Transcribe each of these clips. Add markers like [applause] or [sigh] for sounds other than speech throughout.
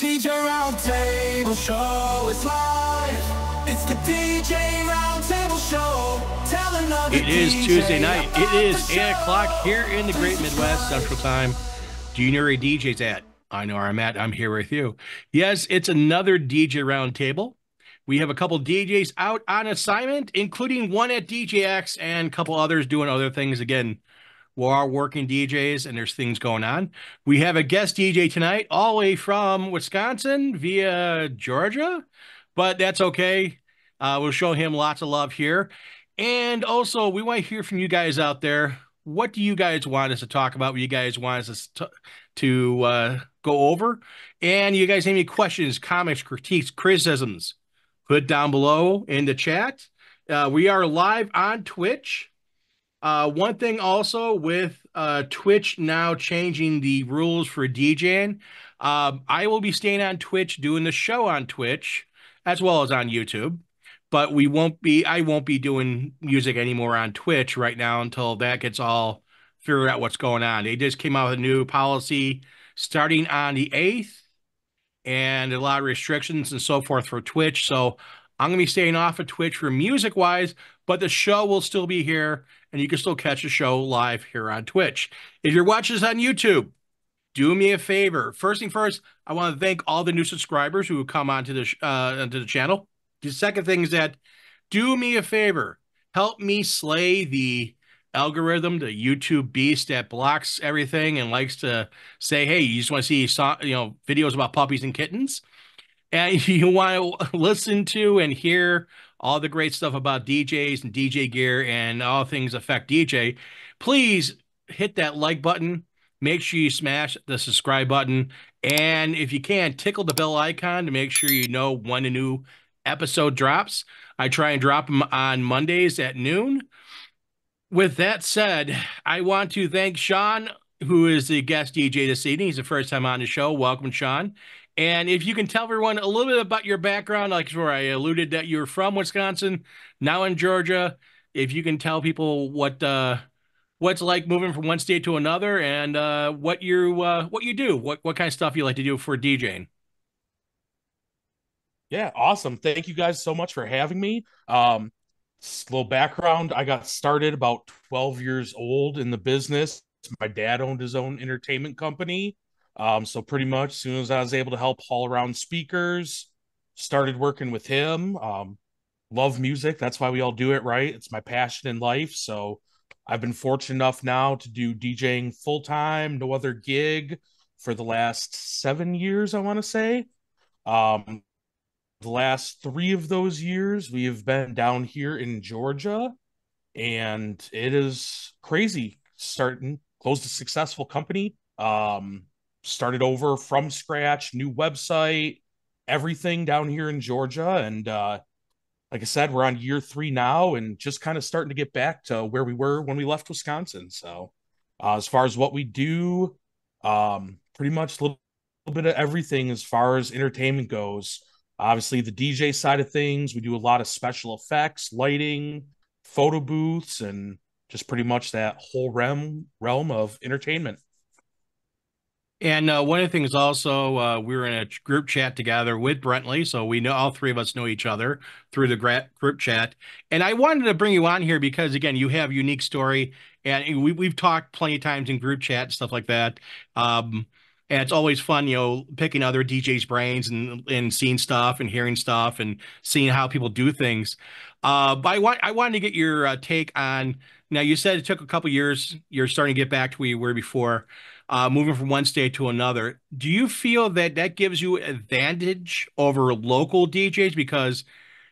DJ Roundtable Show is live. It's the DJ Roundtable Show. Telling all the It is DJs Tuesday night. It is the 8 o'clock here in the great Midwest Central Time. Do you know where DJ's at? I know where I'm at. I'm here with you. Yes, it's another DJ roundtable. We have a couple DJs out on assignment, including one at DJX and a couple others doing other things. Again, we are working DJs and there's things going on. We have a guest DJ tonight, all the way from Wisconsin via Georgia, but that's okay. Uh, we'll show him lots of love here. And also, we want to hear from you guys out there. What do you guys want us to talk about? What you guys want us to, to uh, go over? And you guys have any questions, comments, critiques, criticisms? Put down below in the chat. Uh, we are live on Twitch. Uh, one thing also with uh, Twitch now changing the rules for DJing, um, I will be staying on Twitch doing the show on Twitch as well as on YouTube but we won't be I won't be doing music anymore on Twitch right now until that gets all figured out what's going on. They just came out with a new policy starting on the 8th and a lot of restrictions and so forth for Twitch. So I'm gonna be staying off of Twitch for music wise, but the show will still be here and you can still catch the show live here on Twitch. If you're watching this on YouTube, do me a favor. First thing first, I want to thank all the new subscribers who come onto the uh, onto the channel. The second thing is that do me a favor, help me slay the algorithm, the YouTube beast that blocks everything and likes to say, "Hey, you just want to see you know videos about puppies and kittens." and [laughs] you want to listen to and hear all the great stuff about DJs and DJ gear and all things affect DJ, please hit that like button. Make sure you smash the subscribe button. And if you can, tickle the bell icon to make sure you know when a new episode drops. I try and drop them on Mondays at noon. With that said, I want to thank Sean, who is the guest DJ this evening. He's the first time on the show. Welcome, Sean. And if you can tell everyone a little bit about your background, like where I alluded that you're from Wisconsin, now in Georgia, if you can tell people what uh, what's like moving from one state to another, and uh, what you uh, what you do, what what kind of stuff you like to do for DJing. Yeah, awesome. Thank you guys so much for having me. Um, little background. I got started about 12 years old in the business. My dad owned his own entertainment company. Um, so pretty much as soon as I was able to help haul around speakers, started working with him. Um, love music. That's why we all do it, right? It's my passion in life. So I've been fortunate enough now to do DJing full time, no other gig for the last seven years, I want to say. Um, the last three of those years, we have been down here in Georgia, and it is crazy. Starting, closed a successful company, um, started over from scratch, new website, everything down here in Georgia. And uh, like I said, we're on year three now and just kind of starting to get back to where we were when we left Wisconsin. So, uh, as far as what we do, um, pretty much a little, little bit of everything as far as entertainment goes. Obviously, the DJ side of things, we do a lot of special effects, lighting, photo booths, and just pretty much that whole realm realm of entertainment. And uh, one of the things also, uh, we were in a group chat together with Brentley, so we know all three of us know each other through the group chat. And I wanted to bring you on here because, again, you have unique story, and we, we've talked plenty of times in group chat and stuff like that. Um, and it's always fun, you know, picking other DJs' brains and and seeing stuff and hearing stuff and seeing how people do things. Uh, but I I wanted to get your uh, take on. Now, you said it took a couple years. You're starting to get back to where you were before uh, moving from one state to another. Do you feel that that gives you an advantage over local DJs because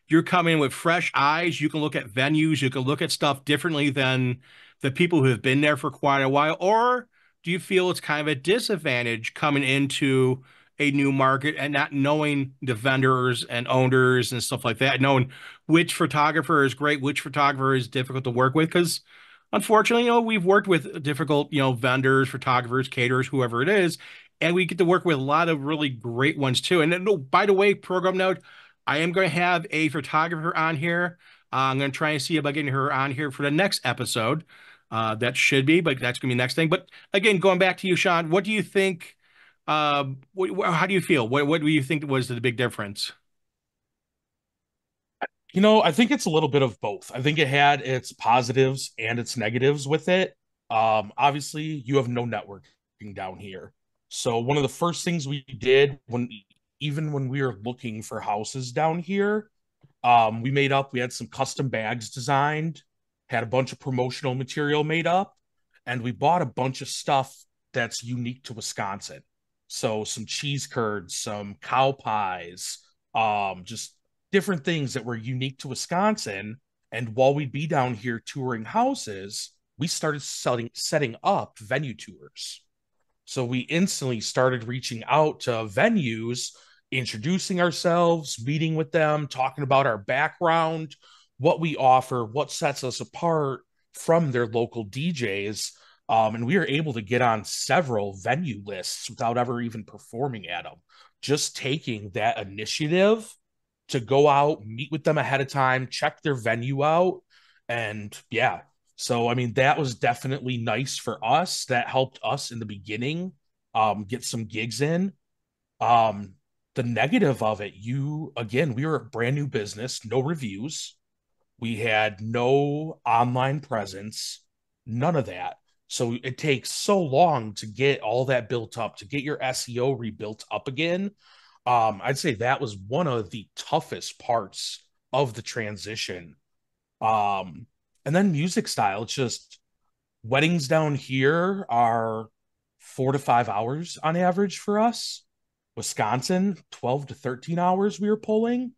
you're coming with fresh eyes? You can look at venues, you can look at stuff differently than the people who have been there for quite a while, or do you feel it's kind of a disadvantage coming into a new market and not knowing the vendors and owners and stuff like that, knowing which photographer is great, which photographer is difficult to work with? Because unfortunately, you know, we've worked with difficult, you know, vendors, photographers, caterers, whoever it is, and we get to work with a lot of really great ones too. And oh, by the way, program note, I am going to have a photographer on here. Uh, I'm going to try and see about getting her on here for the next episode. Uh, that should be, but that's going to be the next thing. But again, going back to you, Sean, what do you think uh, how do you feel? What what do you think was the big difference? You know, I think it's a little bit of both. I think it had its positives and its negatives with it. Um, obviously, you have no networking down here. So one of the first things we did when even when we were looking for houses down here, um, we made up, we had some custom bags designed, had a bunch of promotional material made up, and we bought a bunch of stuff that's unique to Wisconsin. So some cheese curds, some cow pies, um, just different things that were unique to Wisconsin. And while we'd be down here touring houses, we started selling, setting up venue tours. So we instantly started reaching out to venues, introducing ourselves, meeting with them, talking about our background, what we offer, what sets us apart from their local DJs. Um, and we were able to get on several venue lists without ever even performing at them. Just taking that initiative to go out, meet with them ahead of time, check their venue out. And yeah, so I mean, that was definitely nice for us. That helped us in the beginning um, get some gigs in. Um, the negative of it, you again, we were a brand new business, no reviews. We had no online presence, none of that. So it takes so long to get all that built up, to get your SEO rebuilt up again um, I'd say that was one of the toughest parts of the transition. Um, and then music style, it's just weddings down here are four to five hours on average for us. Wisconsin, 12 to 13 hours we were pulling.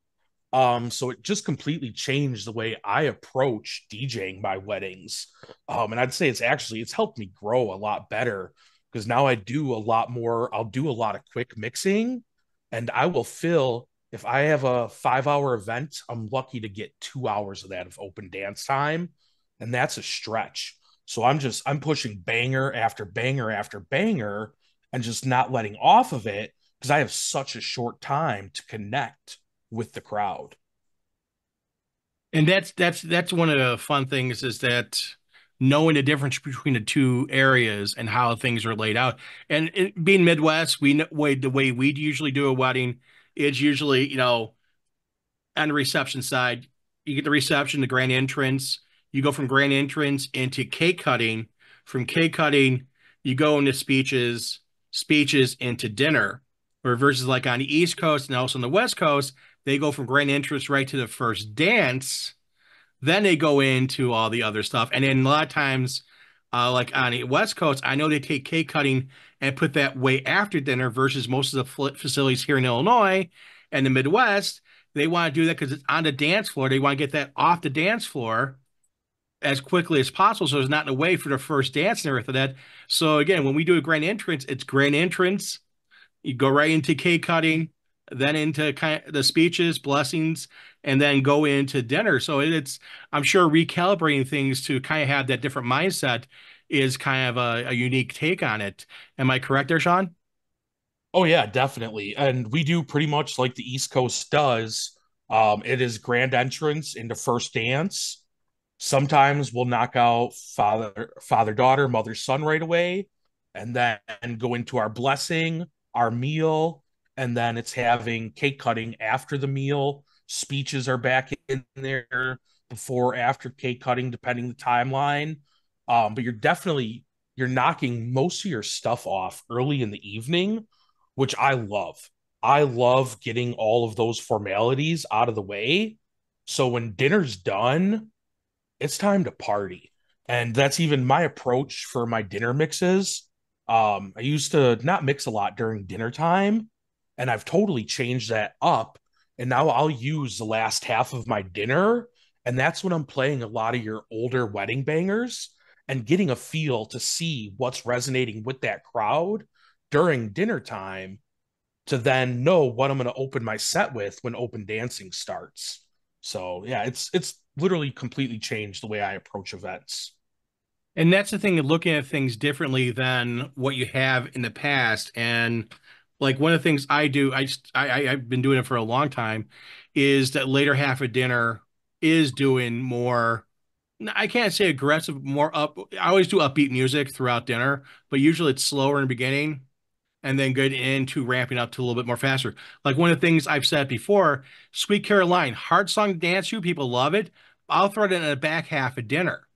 Um, so it just completely changed the way I approach DJing my weddings. Um, and I'd say it's actually it's helped me grow a lot better because now I do a lot more, I'll do a lot of quick mixing and I will fill if I have a five hour event, I'm lucky to get two hours of that of open dance time. And that's a stretch. So I'm just, I'm pushing banger after banger after banger and just not letting off of it because I have such a short time to connect with the crowd. And that's, that's, that's one of the fun things is that knowing the difference between the two areas and how things are laid out. And it, being Midwest, we know the way we usually do a wedding is usually, you know, on the reception side, you get the reception, the grand entrance. You go from grand entrance into cake cutting. From cake cutting, you go into speeches, speeches into dinner. Or versus like on the East Coast and also on the West Coast, they go from grand entrance right to the first dance then they go into all the other stuff. And then a lot of times, uh, like on the West Coast, I know they take cake cutting and put that way after dinner versus most of the facilities here in Illinois and the Midwest. They want to do that because it's on the dance floor. They want to get that off the dance floor as quickly as possible so it's not in the way for the first dance and everything that. So again, when we do a grand entrance, it's grand entrance. You go right into cake cutting, then into kind of the speeches, blessings, and then go into dinner. So it's, I'm sure, recalibrating things to kind of have that different mindset is kind of a, a unique take on it. Am I correct there, Sean? Oh yeah, definitely. And we do pretty much like the East Coast does. Um, it is grand entrance into first dance. Sometimes we'll knock out father, father, daughter, mother, son right away, and then go into our blessing, our meal, and then it's having cake cutting after the meal. Speeches are back in there before after cake cutting, depending the timeline. Um, but you're definitely you're knocking most of your stuff off early in the evening, which I love. I love getting all of those formalities out of the way. So when dinner's done, it's time to party. And that's even my approach for my dinner mixes. Um, I used to not mix a lot during dinner time, and I've totally changed that up. And now I'll use the last half of my dinner. And that's when I'm playing a lot of your older wedding bangers and getting a feel to see what's resonating with that crowd during dinner time to then know what I'm going to open my set with when open dancing starts. So yeah, it's it's literally completely changed the way I approach events. And that's the thing of looking at things differently than what you have in the past. And like one of the things I do, I just I I've been doing it for a long time, is that later half of dinner is doing more. I can't say aggressive, more up. I always do upbeat music throughout dinner, but usually it's slower in the beginning, and then get into ramping up to a little bit more faster. Like one of the things I've said before, Sweet Caroline, hard song to dance to, people love it. I'll throw it in the back half of dinner.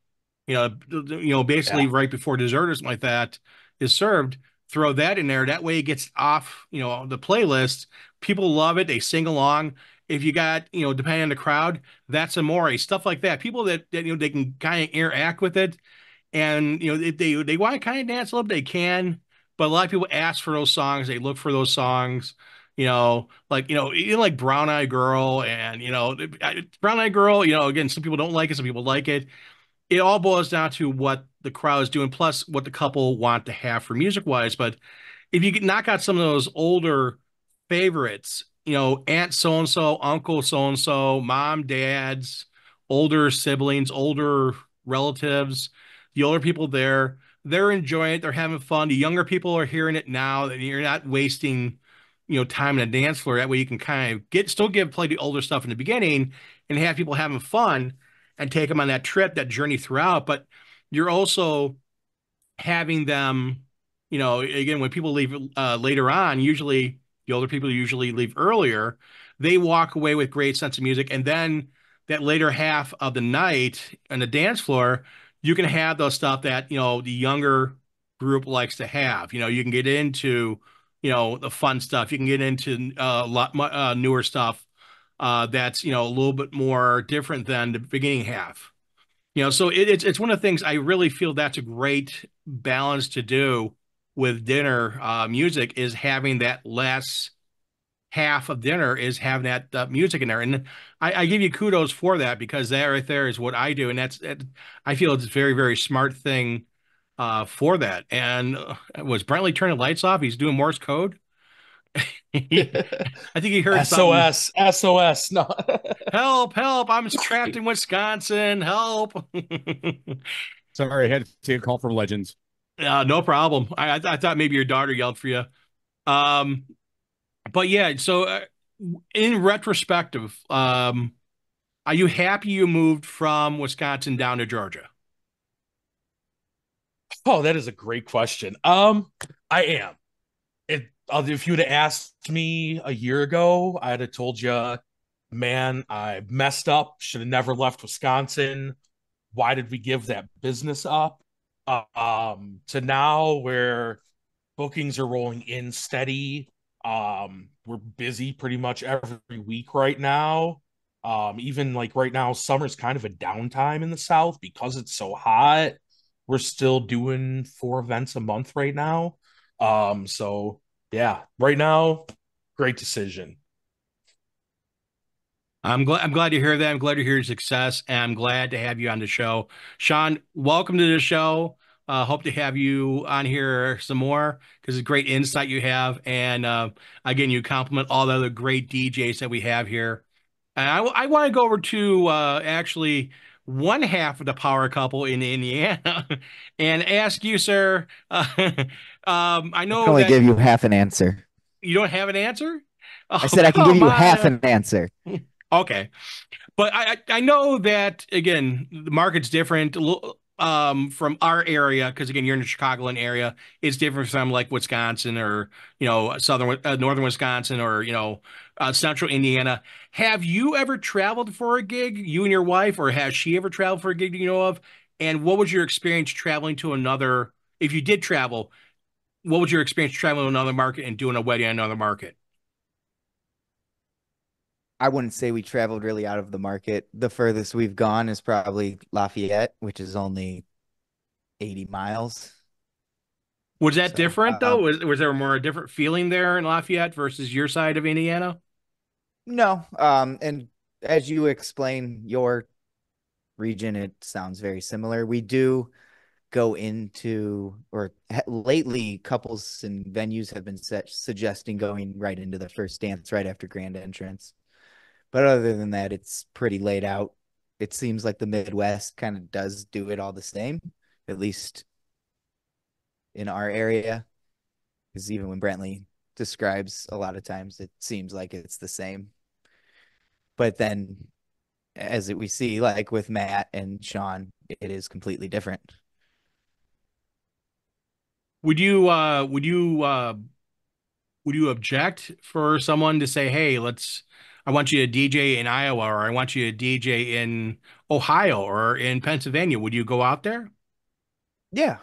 You know, you know, basically yeah. right before dessert or something like that is served. Throw that in there. That way it gets off, you know, the playlist. People love it. They sing along. If you got, you know, depending on the crowd, that's amore stuff like that. People that, that you know they can kind of interact with it, and you know if they they want to kind of dance a little, they can but a lot of people ask for those songs. They look for those songs. You know, like you know, even like Brown Eye Girl, and you know, Brown Eye Girl. You know, again, some people don't like it, some people like it. It all boils down to what the crowd is doing, plus what the couple want to have for music wise. But if you knock out some of those older favorites, you know, Aunt so and so, Uncle so and so, mom, dads, older siblings, older relatives, the older people there they're enjoying it. They're having fun. The younger people are hearing it now. and you're not wasting, you know, time in a dance floor. That way you can kind of get still give play the older stuff in the beginning and have people having fun and take them on that trip, that journey throughout. But you're also having them, you know, again when people leave uh, later on, usually the older people usually leave earlier. They walk away with great sense of music, and then that later half of the night on the dance floor you can have those stuff that you know the younger group likes to have. You know, you can get into you know the fun stuff. You can get into uh, a lot uh, newer stuff uh, that's you know a little bit more different than the beginning half. You know, so it, it's it's one of the things I really feel that's a great balance to do with dinner uh, music is having that less half of dinner is having that uh, music in there. And I, I, give you kudos for that because that right there is what I do. And that's, I feel it's a very, very smart thing uh, for that. And uh, was Brentley turning lights off? He's doing Morse code. [laughs] I think he heard SOS, something. SOS. No, [laughs] help, help. I'm trapped in Wisconsin. Help. [laughs] Sorry, I had to take a call from Legends. Uh, no problem. I, I, I thought maybe your daughter yelled for you. Um, but yeah, so uh, in retrospective, um, are you happy you moved from Wisconsin down to Georgia? Oh, that is a great question. Um, I am. It, if you would have asked me a year ago, I'd have told you, man, I messed up. Should have never left Wisconsin. Why did we give that business up? Uh, um, to now where bookings are rolling in steady. Um, we're busy pretty much every week right now. Um, even like right now, summer's kind of a downtime in the South because it's so hot. We're still doing four events a month right now. Um, so yeah, right now, great decision. I'm glad I'm glad to hear that. I'm glad to hear your success, and I'm glad to have you on the show. Sean, welcome to the show. Uh, hope to have you on here some more because it's great insight you have. And uh, again, you compliment all the other great DJs that we have here. And I, I want to go over to uh, actually one half of the power couple in Indiana [laughs] and ask you, sir. [laughs] um, I know I only give you half an answer. You don't have an answer? Oh, I said I can [laughs] give you on. half an answer. okay. But I, I know that again the market's different um from our area because again you're in the chicagoland area it's different from like wisconsin or you know southern uh, northern wisconsin or you know uh, central indiana have you ever traveled for a gig you and your wife or has she ever traveled for a gig you know of and what was your experience traveling to another if you did travel what was your experience traveling to another market and doing a wedding in another market I wouldn't say we traveled really out of the market. The furthest we've gone is probably Lafayette, which is only 80 miles. Was that so, different uh, though? Was was there more a different feeling there in Lafayette versus your side of Indiana? No. Um, and as you explain your region, it sounds very similar. We do go into or lately couples and venues have been set, suggesting going right into the first dance right after grand entrance but other than that, it's pretty laid out. It seems like the Midwest kind of does do it all the same, at least in our area. Because even when brantley describes a lot of times, it seems like it's the same. But then, as we see, like with Matt and Sean, it is completely different. Would you uh would you uh would you object for someone to say, "Hey, let's I want you to DJ in Iowa or I want you to DJ in Ohio or in Pennsylvania." Would you go out there? Yeah.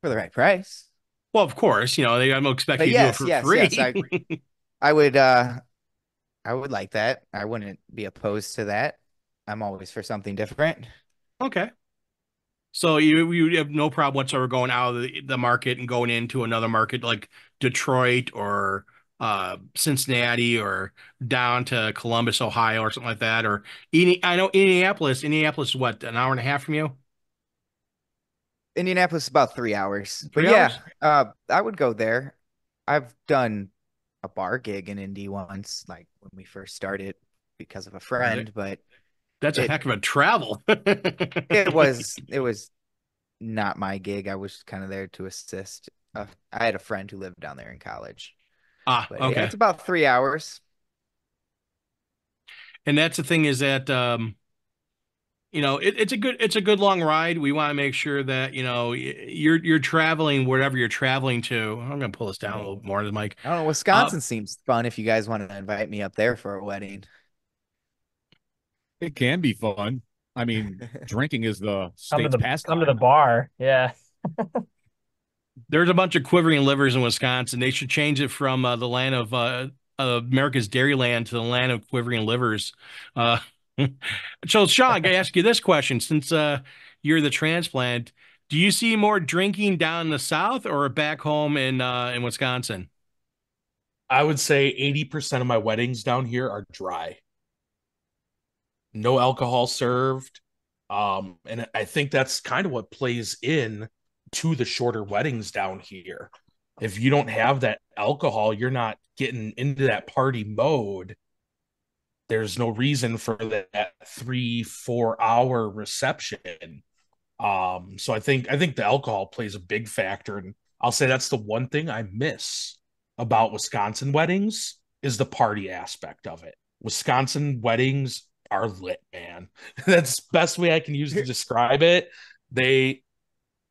For the right price. Well, of course, you know, they, I'm expecting But you to do it for yes, free. yes, I [laughs] I would uh I would like that. I wouldn't be opposed to that. I'm always for something different. Okay. So you you have no problem whatsoever going out of the, the market and going into another market like Detroit or uh Cincinnati or down to Columbus, Ohio or something like that or I know Indianapolis, Indianapolis is what, an hour and a half from you? Indianapolis is about three hours. But Three yeah, hours? uh I would go there. I've done a bar gig in Indy once, like when we first started because of a friend, but That's a It- heck of a travel. [laughs] it was it was not my gig. I was kind of there to assist. Uh, I had a friend who lived down there in college. ah, But yeah, okay. it's about three hours. And that's the thing is that um you know it, it's a good it's a good long ride. We want to make sure that you know you're you're traveling wherever you're traveling to. I'm gonna pull this down a little more to the mic. I don't know. Wisconsin seems fun if you guys want to invite me up there for a wedding. It can be fun. I mean, [laughs] drinking is the Come to state's the pastime. come to the bar. Yeah. [laughs] There's a bunch of quivering livers in Wisconsin. They should change it from uh, the land of uh, uh, America's Dairyland to the land of quivering livers. Uh, [laughs] so, Sean, I gotta ask you this question: since uh, you're the transplant, do you see more drinking down in the South or back home in uh, in Wisconsin? I would say 80% of my weddings down here are dry. No alcohol served. Um, and I think that's kind of what plays in to the shorter weddings down here. If you don't have that alcohol, you're not getting into that party mode. There's no reason for that three, four hour reception. Um, so I think I think the alcohol plays a big factor, and I'll say that's the one thing I miss about Wisconsin weddings is the party aspect of it. Wisconsin weddings are lit, man. [laughs] That's the best way I can use to describe it. They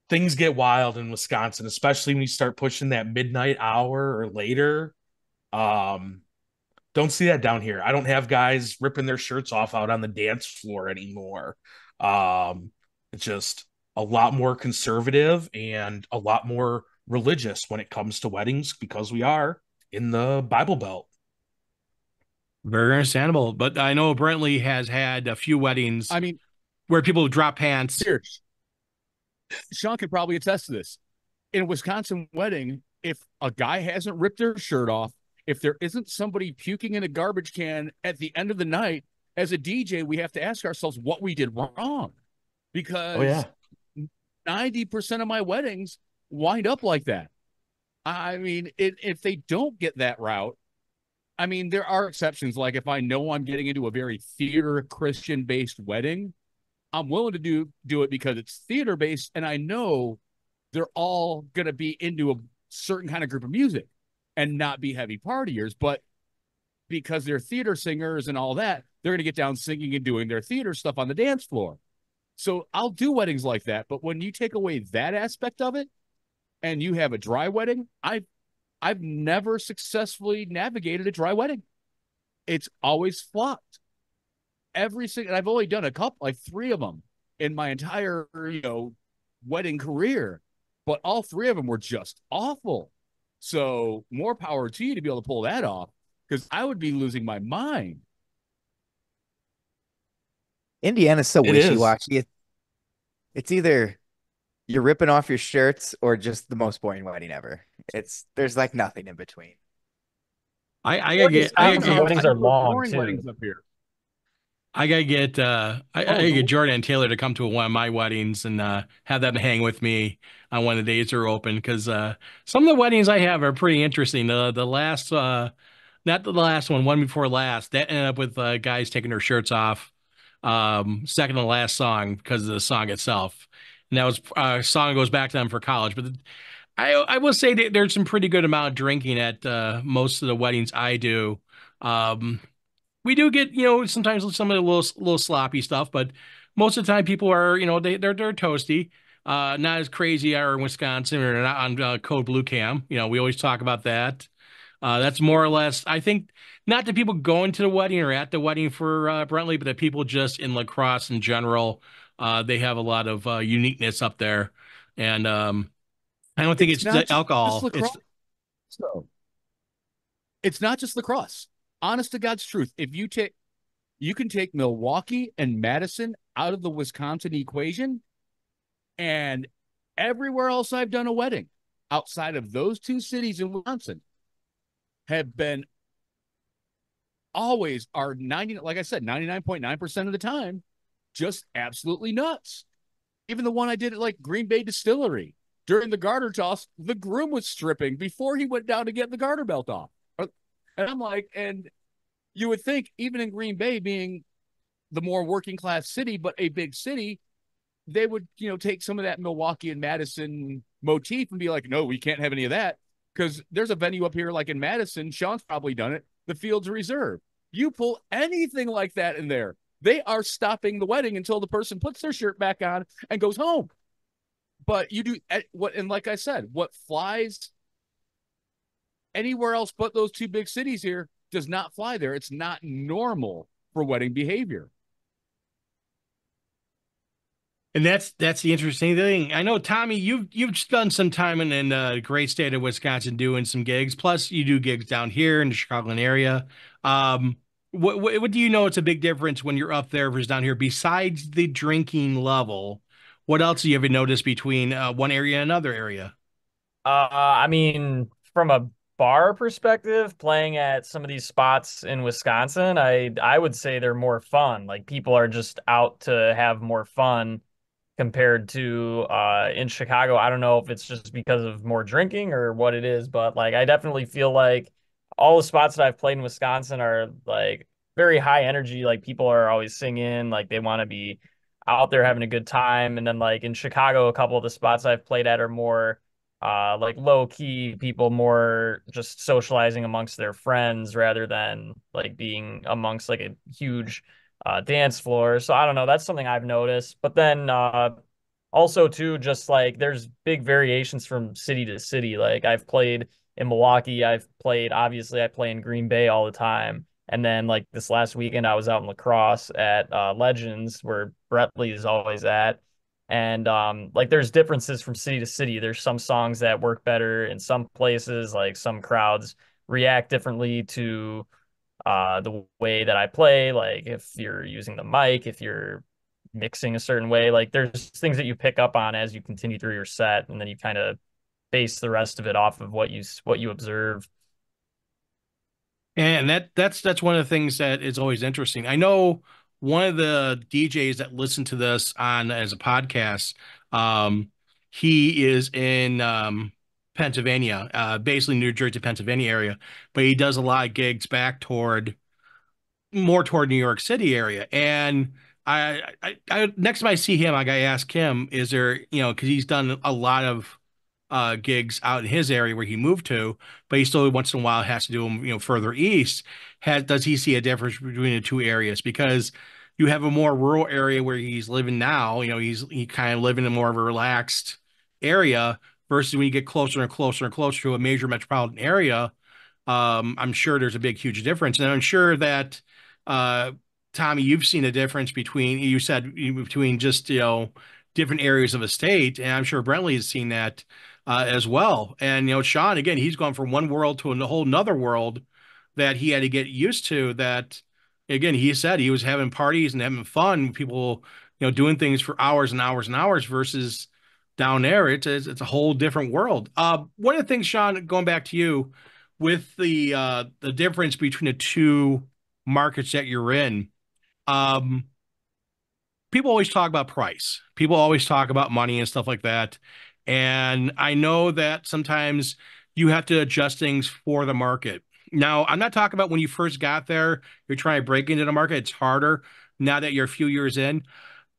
things get wild in Wisconsin, especially when you start pushing that midnight hour or later. Um don't see that down here. I don't have guys ripping their shirts off out on the dance floor anymore. Um it's just a lot more conservative and a lot more religious when it comes to weddings because we are in the Bible Belt. Very understandable. But I know Brentley has had a few weddings I mean, where people drop pants. here, Sean could probably attest to this. In a Wisconsin wedding, if a guy hasn't ripped their shirt off, if there isn't somebody puking in a garbage can at the end of the night, as a DJ, we have to ask ourselves what we did wrong. Because Oh yeah. 90% of my weddings wind up like that. I mean, it, if they don't get that route, I mean, there are exceptions. Like if I know I'm getting into a very theater Christian based wedding, I'm willing to do do it because it's theater based, and I know they're all going to be into a certain kind of group of music and not be heavy partiers. But because they're theater singers and all that, they're going to get down singing and doing their theater stuff on the dance floor. So I'll do weddings like that. But when you take away that aspect of it, and you have a dry wedding, I've I've never successfully navigated a dry wedding. It's always flopped. Every single, and I've only done a couple, like three of them in my entire, you know, wedding career, but all three of them were just awful. So more power to you to be able to pull that off, because I would be losing my mind. Indiana's so wishy-washy. It, it's either you're ripping off your shirts or just the most boring wedding ever. It's there's like nothing in between. I, I gotta get, I gotta Wisconsin get, weddings are long, Boring too. weddings up here. I gotta get, uh, I, I Oh, gotta get Jordan and Taylor to come to one of my weddings and uh, have them hang with me on one of the days they're open because uh, some of the weddings I have are pretty interesting. The the last, uh, not the last one, one before last, that ended up with uh, guys taking their shirts off. Um, second to last song because of the song itself, and that was uh, song goes back to them for college. But I I will say that there's some pretty good amount of drinking at uh, most of the weddings I do. Um, we do get you know sometimes some of the little little sloppy stuff, but most of the time people are you know they they're they're toasty. Uh, not as crazy are in Wisconsin or not on uh, Code Blue Cam. You know we always talk about that. Uh, that's more or less, I think, not that people going to the wedding or at the wedding for uh, Brentley, but that people just in La Crosse in general, uh, they have a lot of uh, uniqueness up there. And um, I don't think it's, It's just alcohol. It's, So it's not just La Crosse. Honest to God's truth, if you take you can take Milwaukee and Madison out of the Wisconsin equation, and everywhere else I've done a wedding outside of those two cities in Wisconsin have been always are 90 like I said 99.9% of the time just absolutely nuts. Even the one I did at like Green Bay Distillery during the garter toss, the groom was stripping before he went down to get the garter belt off. And I'm like, and you would think, even in Green Bay being the more working class city, but a big city, they would, you know, take some of that Milwaukee and Madison motif and be like, no, we can't have any of that. Because there's a venue up here like in Madison, Sean's probably done it, the Fields Reserve. You pull anything like that in there, they are stopping the wedding until the person puts their shirt back on and goes home but you do eh, what and like i said what flies anywhere else but those two big cities here does not fly there it's not normal for wedding behavior and that's that's the interesting thing. I know Tommy, you've you've done some time in, in the great state of Wisconsin doing some gigs. Plus, you do gigs down here in the Chicagoland area. Um, what, what what do you know? It's a big difference when you're up there versus down here. Besides the drinking level, what else do you ever notice between uh, one area and another area? Uh, I mean, from a bar perspective, playing at some of these spots in Wisconsin, I I would say they're more fun. Like people are just out to have more fun compared to uh in Chicago. I don't know if it's just because of more drinking or what it is, but like I definitely feel like all the spots that I've played in Wisconsin are like very high energy. Like people are always singing, like they want to be out there having a good time. And then like in Chicago, a couple of the spots I've played at are more uh like low key people more just socializing amongst their friends rather than like being amongst like a huge uh dance floor. So I don't know, that's something I've noticed. But then uh also too just like there's big variations from city to city. Like I've played in Milwaukee, I've played obviously I play in Green Bay all the time. And then like this last weekend I was out in La Crosse at uh Legends where Bretley is always at. And um, like there's differences from city to city. There's some songs that work better in some places, like some crowds react differently to uh the way that I play. Like if you're using the mic, if you're mixing a certain way, like there's things that you pick up on as you continue through your set, and then you kind of base the rest of it off of what you what you observe. And that that's that's one of the things that is always interesting. I know one of the DJs that listen to this on as a podcast, um, he is in um, Pennsylvania, uh, basically New Jersey, Pennsylvania area, but he does a lot of gigs back toward more toward New York City area. And I, I, I next time I see him, I gotta ask him, is there, you know, because he's done a lot of uh gigs out in his area where he moved to, but he still once in a while has to do them, you know, further east. Has does he see a difference between the two areas? Because you have a more rural area where he's living now, you know, he's he kind of living in more of a relaxed area versus when you get closer and closer and closer to a major metropolitan area. Um, I'm sure there's a big, huge difference. And I'm sure that uh Tommy, you've seen a difference between you said between just you know different areas of a state, and I'm sure Brentley has seen that uh, as well. And you know, Sean, again, he's gone from one world to a whole nother world that he had to get used to. That again, he said he was having parties and having fun, people you know doing things for hours and hours and hours versus down there, it's it's, it's a whole different world. Uh, one of the things, Sean, going back to you with the uh, the difference between the two markets that you're in um people always talk about price people always talk about money and stuff like that and i know that sometimes you have to adjust things for the market now i'm not talking about when you first got there you're trying to break into the market it's harder now that you're a few years in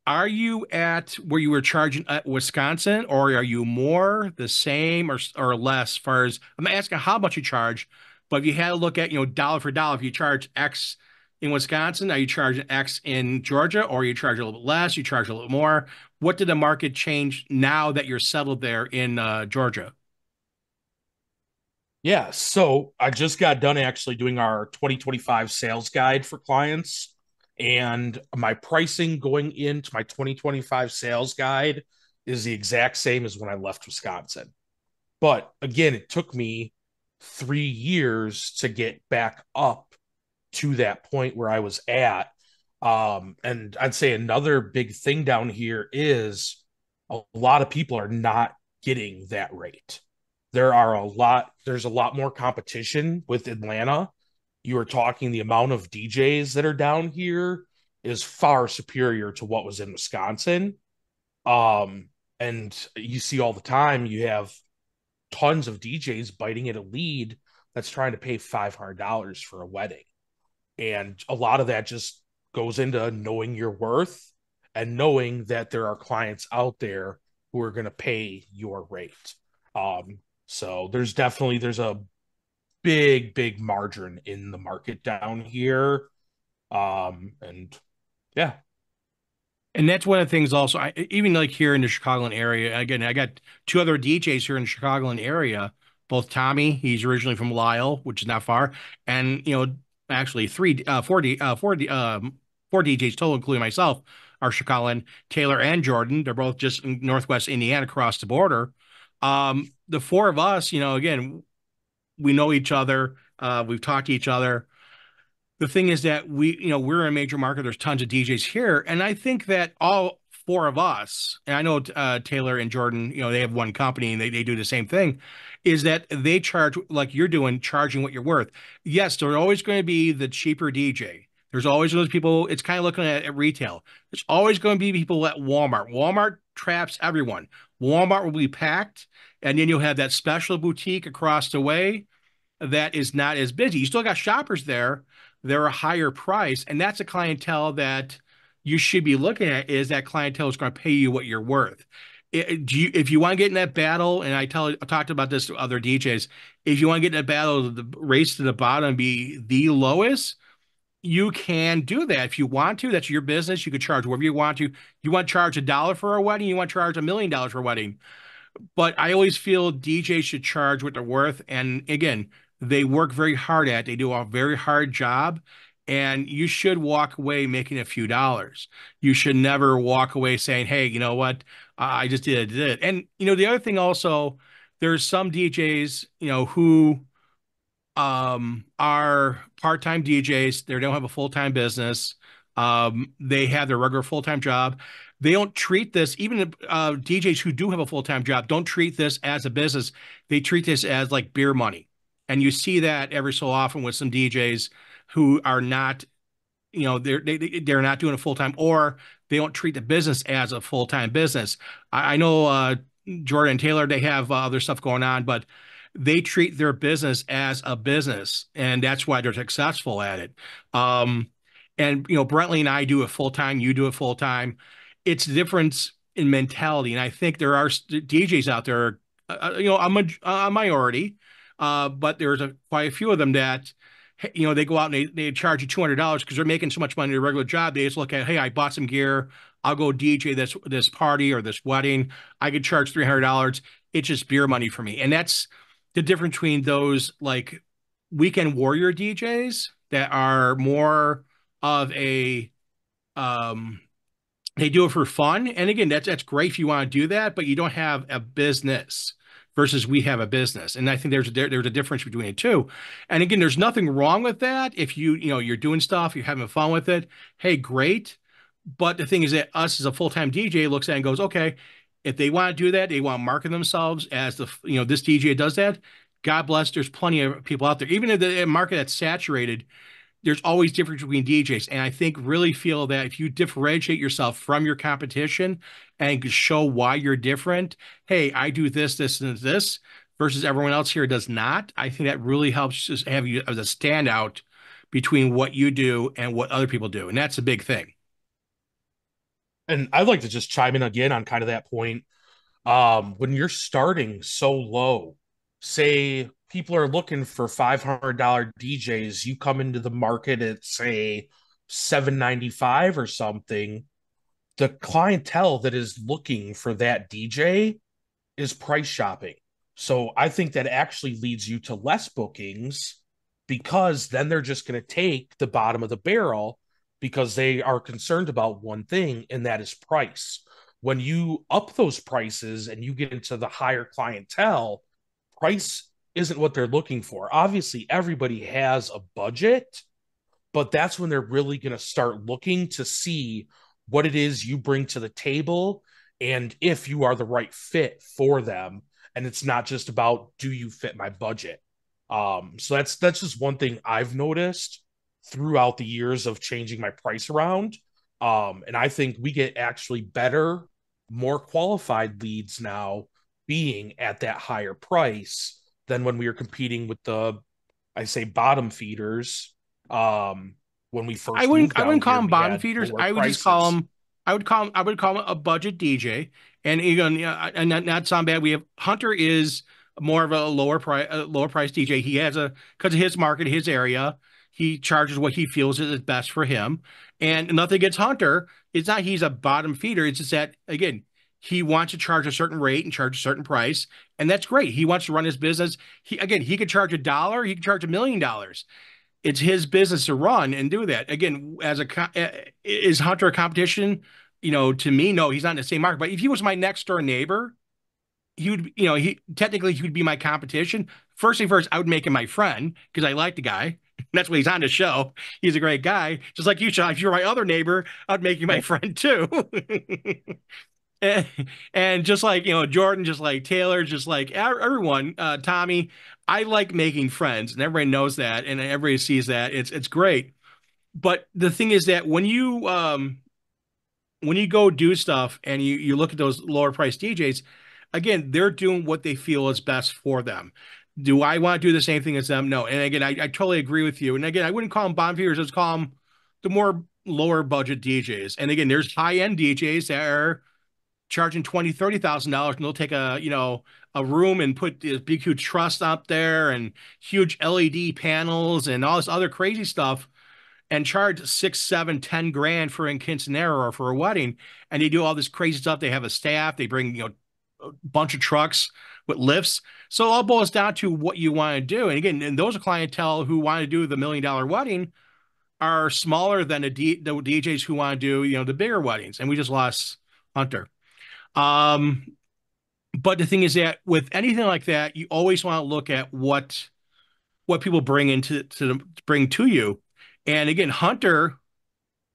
are you at where you were charging at wisconsin or are you more the same or, or less as far as i'm asking how much you charge but if you had to look at you know dollar for dollar if you charge x in Wisconsin? Are you charging X in Georgia, or you charge a little bit less? You charge a little more. What did the market change now that you're settled there in uh, Georgia? Yeah, so I just got done actually doing our 2025 sales guide for clients, and my pricing going into my 2025 sales guide is the exact same as when I left Wisconsin. But again, it took me three years to get back up to that point where I was at. Um, and I'd say another big thing down here is a lot of people are not getting that rate there are a lot there's a lot more competition with Atlanta. You were talking the amount of DJs that are down here is far superior to what was in Wisconsin. Um and you see all the time you have tons of DJs biting at a lead that's trying to pay $500 for a wedding. And a lot of that just goes into knowing your worth and knowing that there are clients out there who are going to pay your rate. Um, so there's definitely there's a big big margin in the market down here. Um and yeah. And that's one of the things also I, even like here in the Chicagoland area again I got two other DJs here in the Chicagoland area both Tommy he's originally from Lisle which is not far and you know actually three uh four D uh four D um four DJs total including myself are Chicagoland Taylor and Jordan they're both just in Northwest Indiana across the border um, the four of us, you know, again, we know each other. Uh, we've talked to each other. The thing is that we, you know, we're a major market. There's tons of DJs here, and I think that all four of us, and I know uh, Taylor and Jordan, you know, they have one company and they, they do the same thing, is that they charge like you're doing, charging what you're worth. Yes, there's always going to be the cheaper DJ. There's always those people. It's kind of looking at, at retail. There's always going to be people at Walmart. Walmart traps everyone. Walmart will be packed, and then you'll have that special boutique across the way that is not as busy. You still got shoppers there. They're a higher price, and that's a clientele that you should be looking at. Is that clientele is going to pay you what you're worth? It, you, if you want to get in that battle, and I tell I talked about this to other DJs, if you want to get in that battle, the race to the bottom, be the lowest you can do that if you want to. That's your business. You could charge whatever you want to. You want to charge a dollar for a wedding, you want to charge a million dollars for a wedding. But I always feel DJs should charge what they're worth. And again, they work very hard at. It. They do a very hard job, and you should walk away making a few dollars. You should never walk away saying, "Hey, you know what? I just did it, did it." And you know the other thing also, there's some DJs, you know, who um, are part-time DJs. They don't have a full-time business. Um, they have their regular full-time job. They don't treat this, even uh, DJs who do have a full-time job, don't treat this as a business. They treat this as like beer money. And you see that every so often with some DJs who are not, you know, they're they, they're not doing a full-time or they don't treat the business as a full-time business. I, I know uh, Jordan Taylor, they have uh, other stuff going on, but they treat their business as a business, and that's why they're successful at it. Um, and you know, Brentley and I do it full time. You do it full time. It's difference in mentality, and I think there are DJs out there. Uh, uh, you know, I'm a, a minority, uh, but there's a, quite a few of them that you know they go out and they, they charge you two hundred dollars because they're making so much money in a regular job. They just look at, hey, I bought some gear. I'll go DJ this this party or this wedding. I could charge three hundred dollars. It's just beer money for me, and that's the difference between those like weekend warrior DJs that are more of a um they do it for fun. And again that's that's great if you want to do that but you don't have a business versus we have a business. And i think there's a there, there's a difference between the two. And again there's nothing wrong with that. If you you know you're doing stuff you're having fun with it hey great. But the thing is that us as a full-time dj looks at and goes okay if they want to do that, they want to market themselves as the you know this DJ does that. God bless. There's plenty of people out there. Even in the market that's saturated, there's always difference between DJs. And I think really feel that if you differentiate yourself from your competition and show why you're different, hey, I do this, this, and this, versus everyone else here does not. I think that really helps just have you as a standout between what you do and what other people do. And that's a big thing and I'd like to just chime in again on kind of that point. Um, when you're starting so low, say people are looking for $500 DJs, you come into the market at say 795 or something, the clientele that is looking for that DJ is price shopping. So I think that actually leads you to less bookings because then they're just going to take the bottom of the barrel because they are concerned about one thing, and that is price. When you up those prices and you get into the higher clientele, price isn't what they're looking for. Obviously, everybody has a budget, but that's when they're really going to start looking to see what it is you bring to the table and if you are the right fit for them and it's not just about do you fit my budget um so that's that's just one thing i've noticed throughout the years of changing my price around um and i think we get actually better more qualified leads now being at that higher price than when we were competing with the i say bottom feeders um when we first I wouldn't I wouldn't call them bottom feeders. I would just call them. I would call I would call them a budget DJ. And again, yeah, and not, not sound bad. We have Hunter is more of a lower price, a lower price DJ. He has a because of his market, his area. He charges what he feels is best for him. And nothing against Hunter. It's not he's a bottom feeder. It's just that again, he wants to charge a certain rate and charge a certain price, and that's great. He wants to run his business. He again, he could charge a dollar. He could charge a million dollars it's his business to run and do that. Again, as a uh, is Hunter a competition? You know, to me, no, he's not in the same market. But if he was my next door neighbor, he would, you know, he technically he would be my competition. First thing first, I would make him my friend because I like the guy. That's why he's on the show. He's a great guy, just like you, Sean. If you're my other neighbor, I'd make you my friend too. [laughs] and, and just like you know, Jordan, just like Taylor, just like everyone, uh, Tommy, I like making friends, and everybody knows that, and everybody sees that. It's it's great. But the thing is that when you um when you go do stuff and you you look at those lower price DJs, again, they're doing what they feel is best for them. Do I want to do the same thing as them? No. And again, I, I totally agree with you. And again, I wouldn't call them bomb feeders, I'd call them the more lower budget DJs. And again, there's high end DJs that are charging twenty, thirty thousand dollars, and they'll take a you know a room and put this big truss up there and huge LED panels and all this other crazy stuff, and charge six, seven, ten grand for in quinceanera or for a wedding, and they do all this crazy stuff. They have a staff, they bring you know a bunch of trucks with lifts. So it all boils down to what you want to do. And again, and those clientele who want to do the million dollar wedding are smaller than the, D, the DJs who want to do you know the bigger weddings. And we just lost Hunter. Um, but the thing is that with anything like that, you always want to look at what what people bring into to bring to you. And again, Hunter,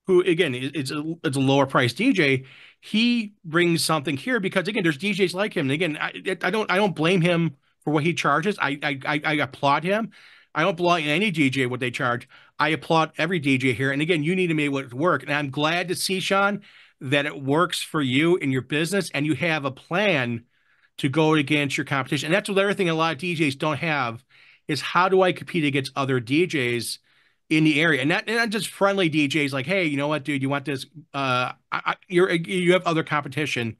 who again it's a it's a lower price DJ, he brings something here because again, there's DJs like him. And again, I, I don't I don't blame him for what he charges. I I I, applaud him. I don't blame any DJ what they charge. I applaud every DJ here. And again, you need to make it work. And I'm glad to see Sean that it works for you in your business and you have a plan to go against your competition. And that's the other thing a lot of DJs don't have is how do I compete against other DJs in the area? And not, and not just friendly DJs like, hey, you know what, dude, you want this? Uh, I, you're you have other competition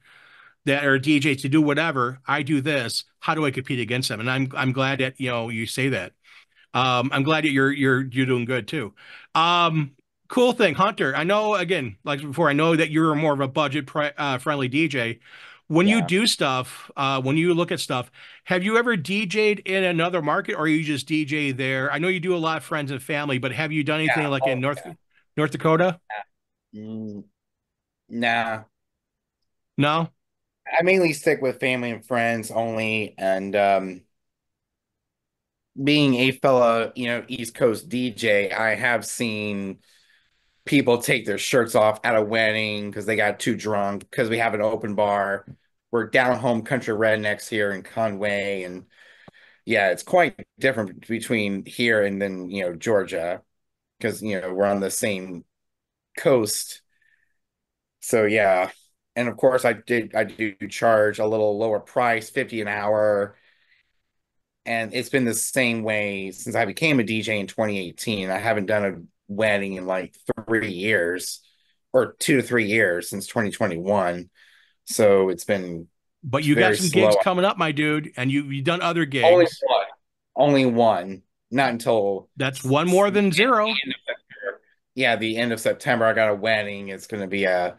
that are DJs to do whatever. I do this. How do I compete against them? And I'm I'm glad that you know you say that. Um, I'm glad that you're you're you're doing good too. Um, cool thing, Hunter. I know again, like before, I know that you're more of a budget uh, friendly DJ. When you do stuff, uh, when you look at stuff, have you ever DJ'd in another market, or you just DJ there? I know you do a lot of friends and family, but have you done anything Yeah. like Oh, in North yeah. North Dakota? Mm, nah. No. I mainly stick with family and friends only, and um, being a fellow, you know, East Coast DJ, I have seen people take their shirts off at a wedding because they got too drunk because we have an open bar. We're down home country rednecks here in Conway, and yeah, it's quite different between here and then, you know, Georgia because, you know, we're on the same coast. So yeah. And of course I did I do charge a little lower price, 50 an hour. And it's been the same way since I became a DJ in 2018. I haven't done a wedding in like three years or two to three years since 2021. So it's been But you got some gigs slow. coming up, my dude, and you you've done other gigs. only one. Only one. Not until That's one more than zero. end of September. Yeah, the end of September, I got a wedding. It's going to be a